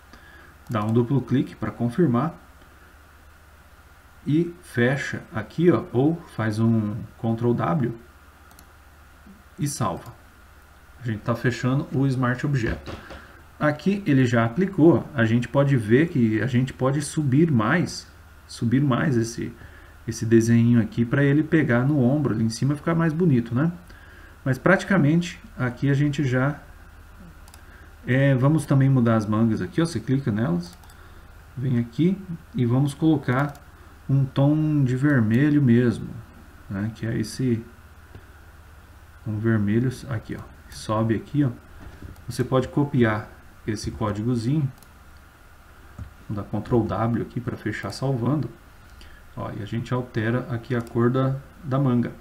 Dá um duplo clique para confirmar e fecha aqui, ó, ou faz um Ctrl W e salva. A gente está fechando o Smart Objeto. Aqui ele já aplicou, a gente pode ver que a gente pode subir mais, subir mais esse, esse desenho aqui para ele pegar no ombro ali em cima e ficar mais bonito, né? Mas praticamente aqui a gente já... É, vamos também mudar as mangas aqui, ó, você clica nelas, vem aqui e vamos colocar um tom de vermelho mesmo, né? Que é esse... Um vermelho aqui, ó. Sobe aqui, ó. Você pode copiar esse códigozinho. Vou dar Ctrl W aqui para fechar salvando. Ó, e a gente altera aqui a cor da, da manga.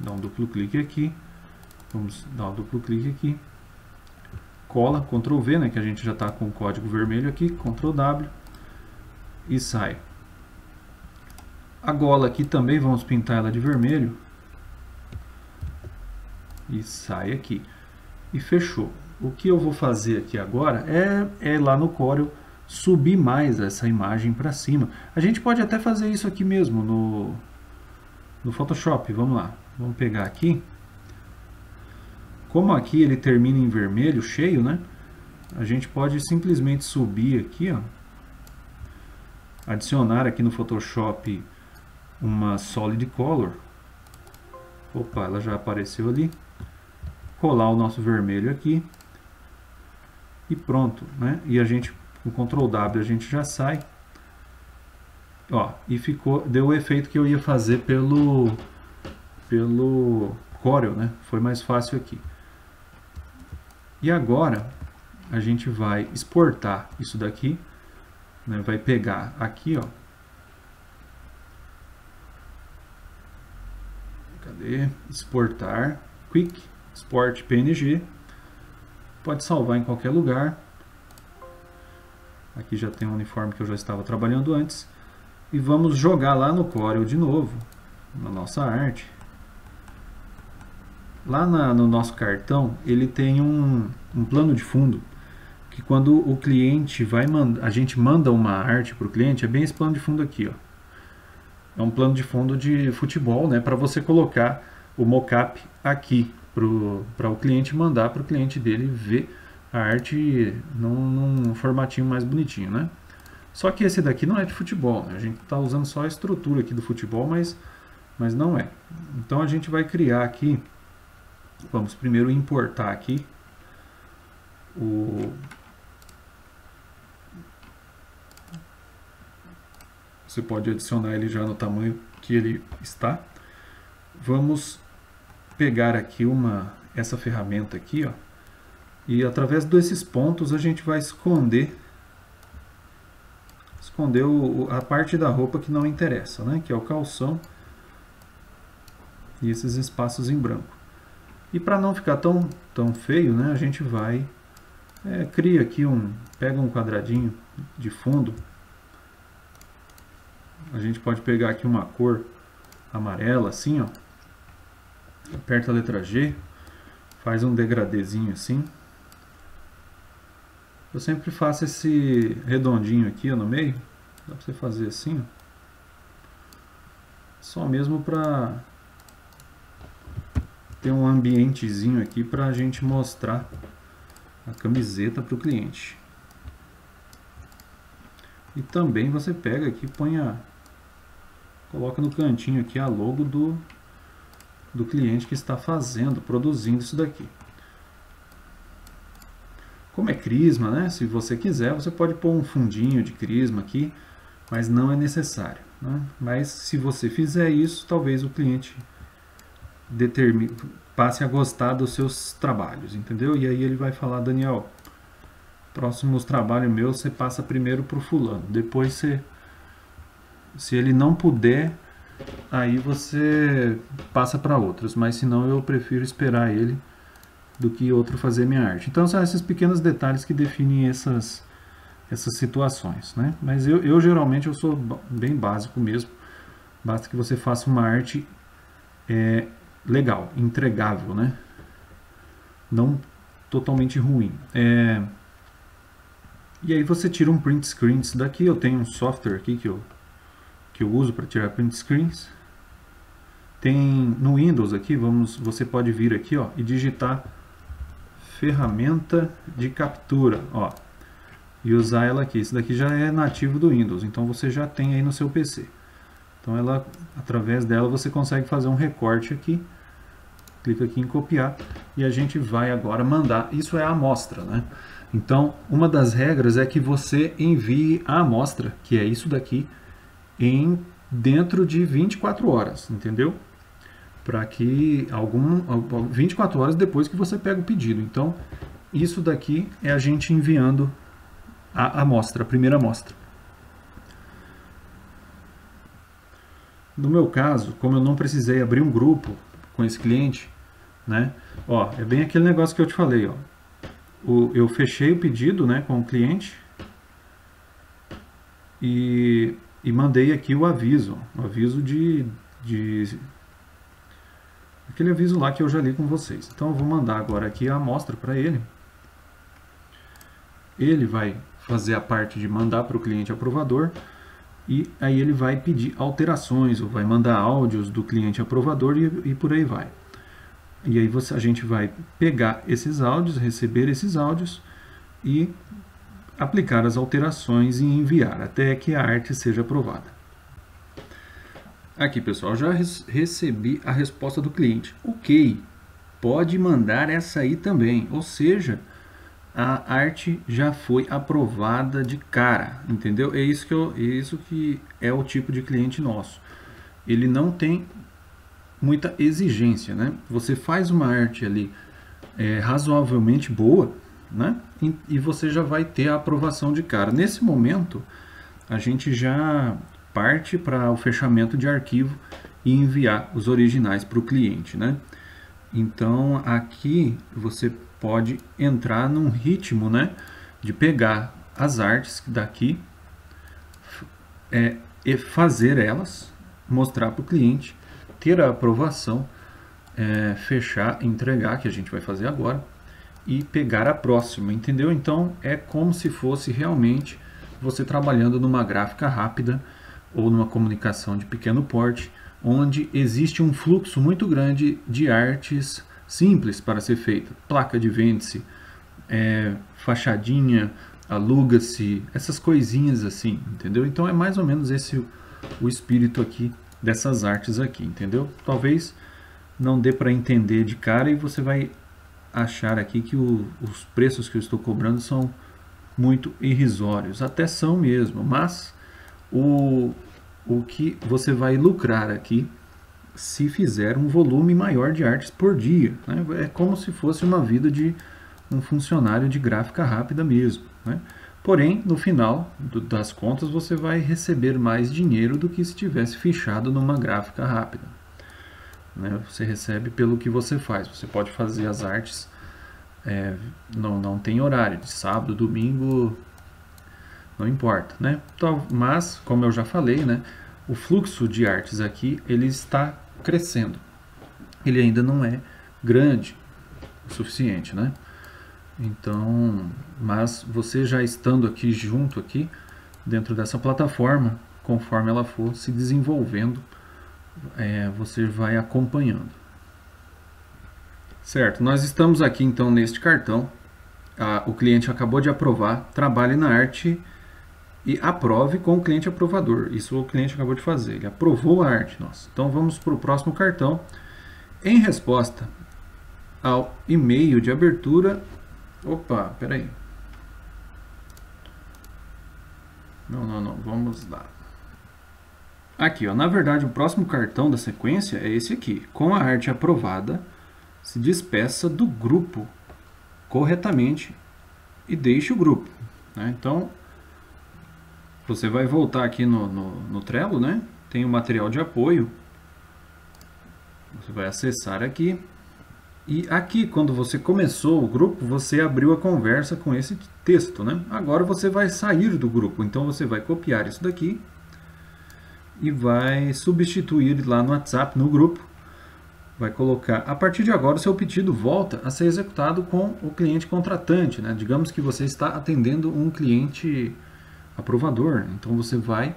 Dá um duplo clique aqui. Vamos dar um duplo clique aqui. Cola, Ctrl V, né, que a gente já está com o código vermelho aqui. Ctrl W. E sai. A gola aqui também vamos pintar ela de vermelho. E sai aqui. E fechou. O que eu vou fazer aqui agora é, é lá no Corel subir mais essa imagem para cima. A gente pode até fazer isso aqui mesmo no, no Photoshop. Vamos lá, vamos pegar aqui. Como aqui ele termina em vermelho, cheio, né? A gente pode simplesmente subir aqui, ó. Adicionar aqui no Photoshop uma Solid Color. Opa, ela já apareceu ali. Colar o nosso vermelho aqui. E pronto, né? E a gente com Ctrl W a gente já sai. Ó, e ficou, deu o efeito que eu ia fazer pelo pelo Corel, né? Foi mais fácil aqui. E agora a gente vai exportar isso daqui, né? Vai pegar aqui, ó. Cadê? Exportar, Quick, Export PNG. Pode salvar em qualquer lugar. Aqui já tem um uniforme que eu já estava trabalhando antes. E vamos jogar lá no Corel de novo, na nossa arte. Lá na, no nosso cartão, ele tem um, um plano de fundo que quando o cliente vai mandar, a gente manda uma arte para o cliente, é bem esse plano de fundo aqui, ó. É um plano de fundo de futebol, né, para você colocar o mockup aqui para o cliente mandar para o cliente dele ver a arte num, num, formatinho mais bonitinho, né? Só que esse daqui não é de futebol, né? a gente está usando só a estrutura aqui do futebol, mas, mas não é. Então a gente vai criar aqui, vamos primeiro importar aqui o você pode adicionar ele já no tamanho que ele está. Vamos pegar aqui uma essa ferramenta aqui, ó, e através desses pontos a gente vai esconder esconder o, a parte da roupa que não interessa, né? que é o calção e esses espaços em branco. E para não ficar tão, tão feio, né, a gente vai é, cria aqui um, pega um quadradinho de fundo. A gente pode pegar aqui uma cor amarela assim, ó. Aperta a letra G, faz um degradêzinho assim. Eu sempre faço esse redondinho aqui ó, no meio. Dá pra você fazer assim, ó. Só mesmo para ter um ambientezinho aqui para a gente mostrar a camiseta para o cliente. E também você pega aqui, põe a, coloca no cantinho aqui a logo do, do cliente que está fazendo, produzindo isso daqui. Como é crisma, né? Se você quiser, você pode pôr um fundinho de crisma aqui, mas não é necessário. Né? Mas se você fizer isso, talvez o cliente determine, passe a gostar dos seus trabalhos, entendeu? E aí ele vai falar, Daniel, próximos trabalhos meus você passa primeiro para o fulano, depois você, se ele não puder, aí você passa para outros, mas se não eu prefiro esperar ele do que outro fazer minha arte. Então são esses pequenos detalhes que definem essas essas situações, né? Mas eu, eu geralmente eu sou bem básico mesmo. Basta que você faça uma arte é, legal, entregável, né? Não totalmente ruim. É... E aí você tira um print screen disso daqui. Eu tenho um software aqui que eu, que eu uso para tirar print screens. Tem no Windows aqui, vamos, você pode vir aqui ó, e digitar ferramenta de captura. Ó, e usar ela aqui. Isso daqui já é nativo do Windows, então você já tem aí no seu PC. Então ela, através dela você consegue fazer um recorte aqui clica aqui em copiar e a gente vai agora mandar. Isso é a amostra, né? Então, uma das regras é que você envie a amostra, que é isso daqui, em dentro de 24 horas, entendeu? Para que algum 24 horas depois que você pega o pedido. Então, isso daqui é a gente enviando a amostra, a primeira amostra. No meu caso, como eu não precisei abrir um grupo com esse cliente, né? Ó, é bem aquele negócio que eu te falei, ó. O, eu fechei o pedido, né, com o cliente e, e mandei aqui o aviso, o aviso de, de aquele aviso lá que eu já li com vocês. Então eu vou mandar agora aqui a amostra para ele. Ele vai fazer a parte de mandar para o cliente aprovador e aí ele vai pedir alterações ou vai mandar áudios do cliente aprovador e, e por aí vai. E aí você, a gente vai pegar esses áudios, receber esses áudios e aplicar as alterações e enviar até que a arte seja aprovada. Aqui pessoal, já recebi a resposta do cliente. Ok, pode mandar essa aí também. Ou seja, a arte já foi aprovada de cara, entendeu? É isso que, eu, é isso que é o tipo de cliente nosso. Ele não tem muita exigência, né? Você faz uma arte ali é, razoavelmente boa, né? E, e, você já vai ter a aprovação de cara. Nesse momento, a gente já parte para o fechamento de arquivo e enviar os originais para o cliente, né? Então, aqui você pode entrar num ritmo, né? De pegar as artes daqui é, e fazer elas, mostrar para o cliente ter a aprovação é, fechar, entregar, que a gente vai fazer agora, e pegar a próxima, entendeu? Então é como se fosse realmente você trabalhando numa gráfica rápida ou numa comunicação de pequeno porte, onde existe um fluxo muito grande de artes simples para ser feita. Placa de vêndice, é, fachadinha, aluga-se, essas coisinhas assim, entendeu? Então é mais ou menos esse o espírito aqui dessas artes aqui, entendeu? Talvez não dê para entender de cara e você vai achar aqui que o, os preços que eu estou cobrando são muito irrisórios, até são mesmo, mas o, o que você vai lucrar aqui se fizer um volume maior de artes por dia. Né? É como se fosse uma vida de um funcionário de gráfica rápida mesmo. Né? Porém, no final do, das contas, você vai receber mais dinheiro do que se tivesse fichado numa gráfica rápida. Né? Você recebe pelo que você faz. Você pode fazer as artes, é, não, não tem horário, de sábado, domingo, não importa. Né? Então, mas, como eu já falei, né, o fluxo de artes aqui ele está crescendo. Ele ainda não é grande o suficiente, né? Então, mas você já estando aqui junto aqui dentro dessa plataforma, conforme ela for se desenvolvendo, é, você vai acompanhando. Certo, nós estamos aqui então neste cartão. Ah, o cliente acabou de aprovar, trabalhe na arte e aprove com o cliente aprovador. Isso o cliente acabou de fazer, ele aprovou a arte nossa. Então vamos para o próximo cartão. Em resposta ao e-mail de abertura. Opa, peraí. Não, não, não, vamos lá. Aqui, ó, na verdade, o próximo cartão da sequência é esse aqui. Com a arte aprovada, se despeça do grupo corretamente e deixe o grupo. Né? Então, você vai voltar aqui no, no, no Trello, né? Tem o material de apoio. Você vai acessar aqui. E aqui, quando você começou o grupo, você abriu a conversa com esse texto, né? Agora você vai sair do grupo. Então você vai copiar isso daqui e vai substituir lá no WhatsApp, no grupo. Vai colocar, a partir de agora, o seu pedido volta a ser executado com o cliente contratante. Né? Digamos que você está atendendo um cliente aprovador. Então você vai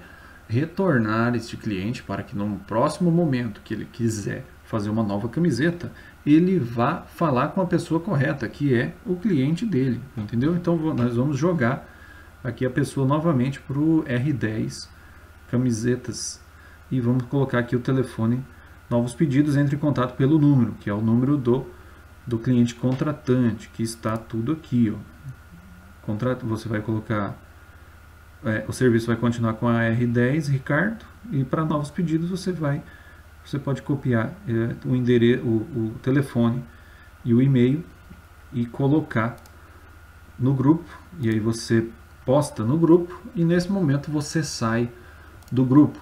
retornar este cliente para que no próximo momento que ele quiser fazer uma nova camiseta, ele vá falar com a pessoa correta, que é o cliente dele, entendeu? Então nós vamos jogar aqui a pessoa novamente para o R10 camisetas e vamos colocar aqui o telefone novos pedidos entre em contato pelo número, que é o número do, do cliente contratante, que está tudo aqui, ó. Contrato, você vai colocar é, o serviço vai continuar com a R10, Ricardo, e para novos pedidos você vai, você pode copiar é, o endereço, o, o telefone e o e-mail e colocar no grupo, e aí você posta no grupo e nesse momento você sai do grupo,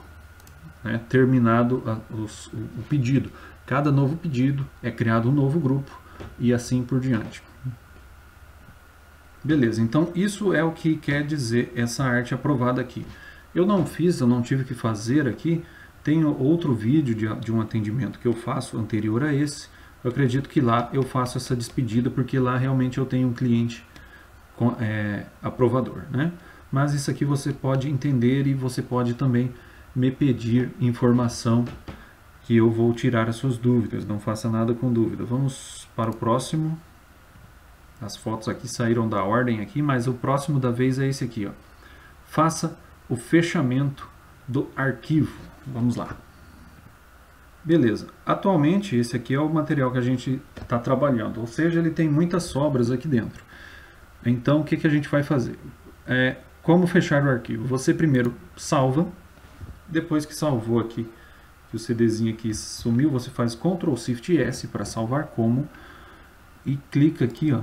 né, terminado a, os, o, o pedido. Cada novo pedido é criado um novo grupo e assim por diante. Beleza, então isso é o que quer dizer essa arte aprovada aqui. Eu não fiz, eu não tive que fazer aqui. Tenho outro vídeo de, de um atendimento que eu faço anterior a esse. Eu acredito que lá eu faço essa despedida porque lá realmente eu tenho um cliente com, é, aprovador, né? Mas isso aqui você pode entender e você pode também me pedir informação que eu vou tirar as suas dúvidas. Não faça nada com dúvida. Vamos para o próximo. As fotos aqui saíram da ordem aqui, mas o próximo da vez é esse aqui, ó. Faça o fechamento do arquivo. Vamos lá. Beleza. Atualmente esse aqui é o material que a gente está trabalhando, ou seja, ele tem muitas sobras aqui dentro. Então o que, que a gente vai fazer? É, como fechar o arquivo? Você primeiro salva, depois que salvou aqui, que o CDzinho aqui sumiu, você faz Ctrl Shift S para salvar como e clica aqui ó,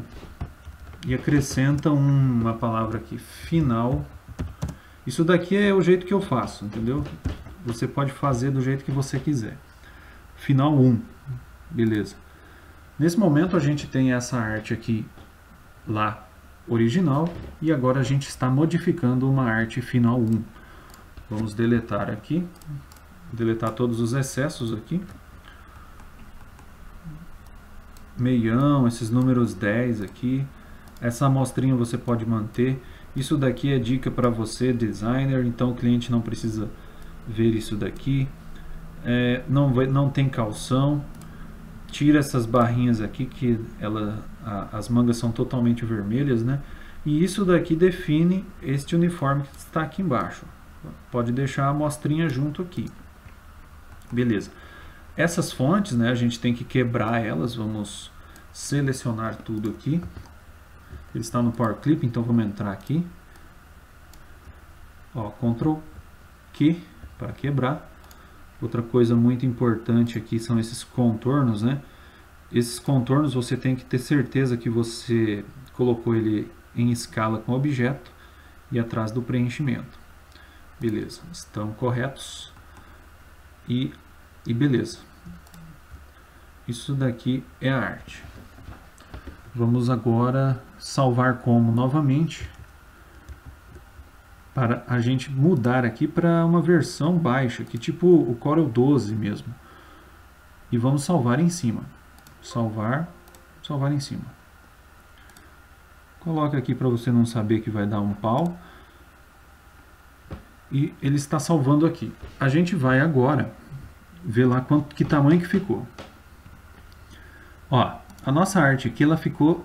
e acrescenta uma palavra aqui, final. Isso daqui é o jeito que eu faço, entendeu? Você pode fazer do jeito que você quiser. Final 1, beleza. Nesse momento a gente tem essa arte aqui lá original e agora a gente está modificando uma arte final 1. Vamos deletar aqui, deletar todos os excessos aqui. Meião, esses números 10 aqui. Essa amostrinha você pode manter. Isso daqui é dica para você, designer, então o cliente não precisa ver isso daqui. É, não, não tem calção. Tira essas barrinhas aqui que ela, a, as mangas são totalmente vermelhas, né? E isso daqui define este uniforme que está aqui embaixo. Pode deixar a amostrinha junto aqui. Beleza. Essas fontes, né, a gente tem que quebrar elas. Vamos selecionar tudo aqui. Ele está no Power Clip, então vamos entrar aqui. Ó, Ctrl Q para quebrar. Outra coisa muito importante aqui são esses contornos, né? Esses contornos você tem que ter certeza que você colocou ele em escala com objeto e atrás do preenchimento. Beleza, estão corretos e, e beleza. Isso daqui é a arte. Vamos agora salvar como novamente para a gente mudar aqui para uma versão baixa, que tipo o Corel 12 mesmo. E vamos salvar em cima. Salvar, salvar em cima. Coloca aqui para você não saber que vai dar um pau. E ele está salvando aqui. A gente vai agora ver lá quanto, que tamanho que ficou. Ó, a nossa arte aqui ela ficou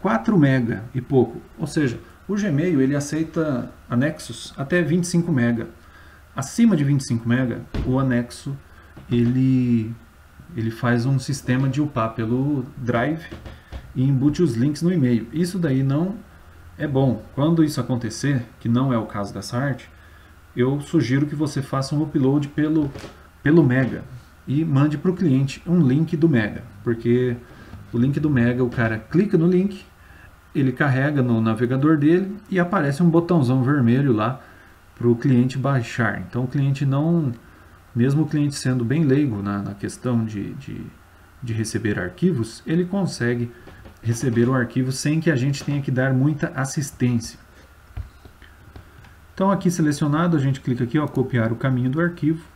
4 mega e pouco. Ou seja, o Gmail ele aceita anexos até 25 mega. Acima de 25 mega, o anexo ele ele faz um sistema de upar pelo Drive e embute os links no e-mail. Isso daí não é bom. Quando isso acontecer, que não é o caso dessa arte, eu sugiro que você faça um upload pelo, pelo Mega e mande para o cliente um link do Mega, porque o link do Mega, o cara clica no link, ele carrega no navegador dele e aparece um botãozão vermelho lá para o cliente baixar. Então o cliente não, mesmo o cliente sendo bem leigo na, na questão de, de, de receber arquivos, ele consegue receber o arquivo sem que a gente tenha que dar muita assistência. Então aqui selecionado, a gente clica aqui, ó, copiar o caminho do arquivo.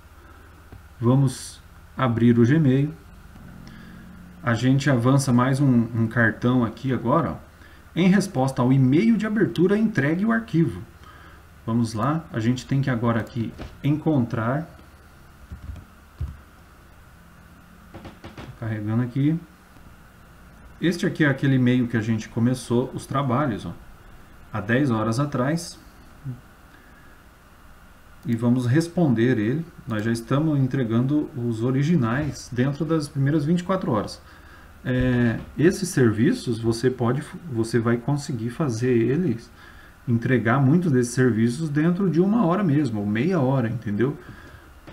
Vamos abrir o Gmail. A gente avança mais um, um cartão aqui agora. Ó. Em resposta ao e-mail de abertura, entregue o arquivo. Vamos lá, a gente tem que agora aqui encontrar. Carregando aqui. Este aqui é aquele e-mail que a gente começou os trabalhos, ó, há 10 horas atrás. E vamos responder ele. Nós já estamos entregando os originais dentro das primeiras 24 horas. É, esses serviços você pode, você vai conseguir fazer eles, entregar muitos desses serviços dentro de uma hora mesmo, ou meia hora, entendeu?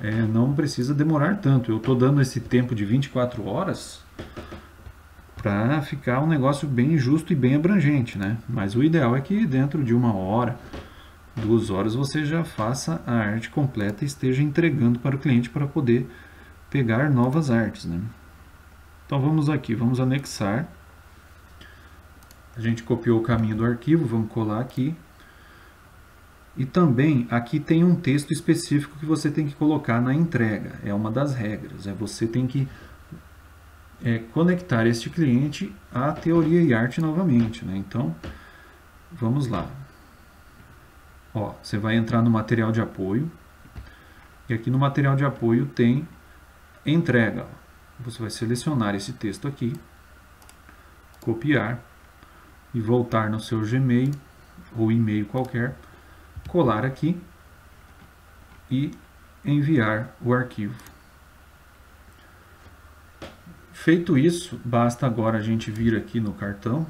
É, não precisa demorar tanto. Eu estou dando esse tempo de 24 horas para ficar um negócio bem justo e bem abrangente, né? Mas o ideal é que dentro de uma hora, duas horas, você já faça a arte completa e esteja entregando para o cliente para poder pegar novas artes, né? Então vamos aqui, vamos anexar. A gente copiou o caminho do arquivo, vamos colar aqui. E também aqui tem um texto específico que você tem que colocar na entrega. É uma das regras. É você tem que é, conectar este cliente à teoria e arte novamente. Né? Então, vamos lá. Ó, você vai entrar no material de apoio. E aqui no material de apoio tem entrega. Você vai selecionar esse texto aqui, copiar e voltar no seu Gmail ou e-mail qualquer, colar aqui e enviar o arquivo. Feito isso, basta agora a gente vir aqui no cartão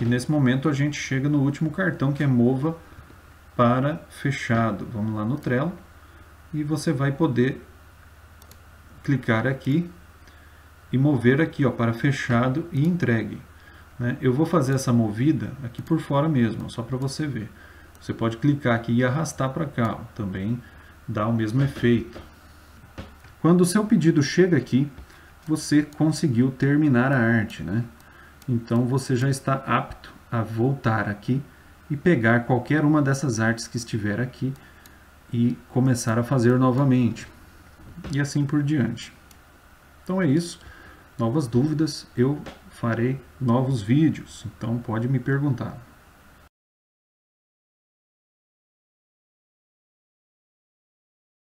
e nesse momento a gente chega no último cartão que é mova para fechado. Vamos lá no Trello e você vai poder clicar aqui e mover aqui ó, para fechado e entregue. Né? Eu vou fazer essa movida aqui por fora mesmo, só para você ver. Você pode clicar aqui e arrastar para cá, ó, também dá o mesmo efeito. Quando o seu pedido chega aqui, você conseguiu terminar a arte, né? Então você já está apto a voltar aqui e pegar qualquer uma dessas artes que estiver aqui e começar a fazer novamente. E assim por diante. Então é isso. novas dúvidas, eu farei novos vídeos. Então pode me perguntar.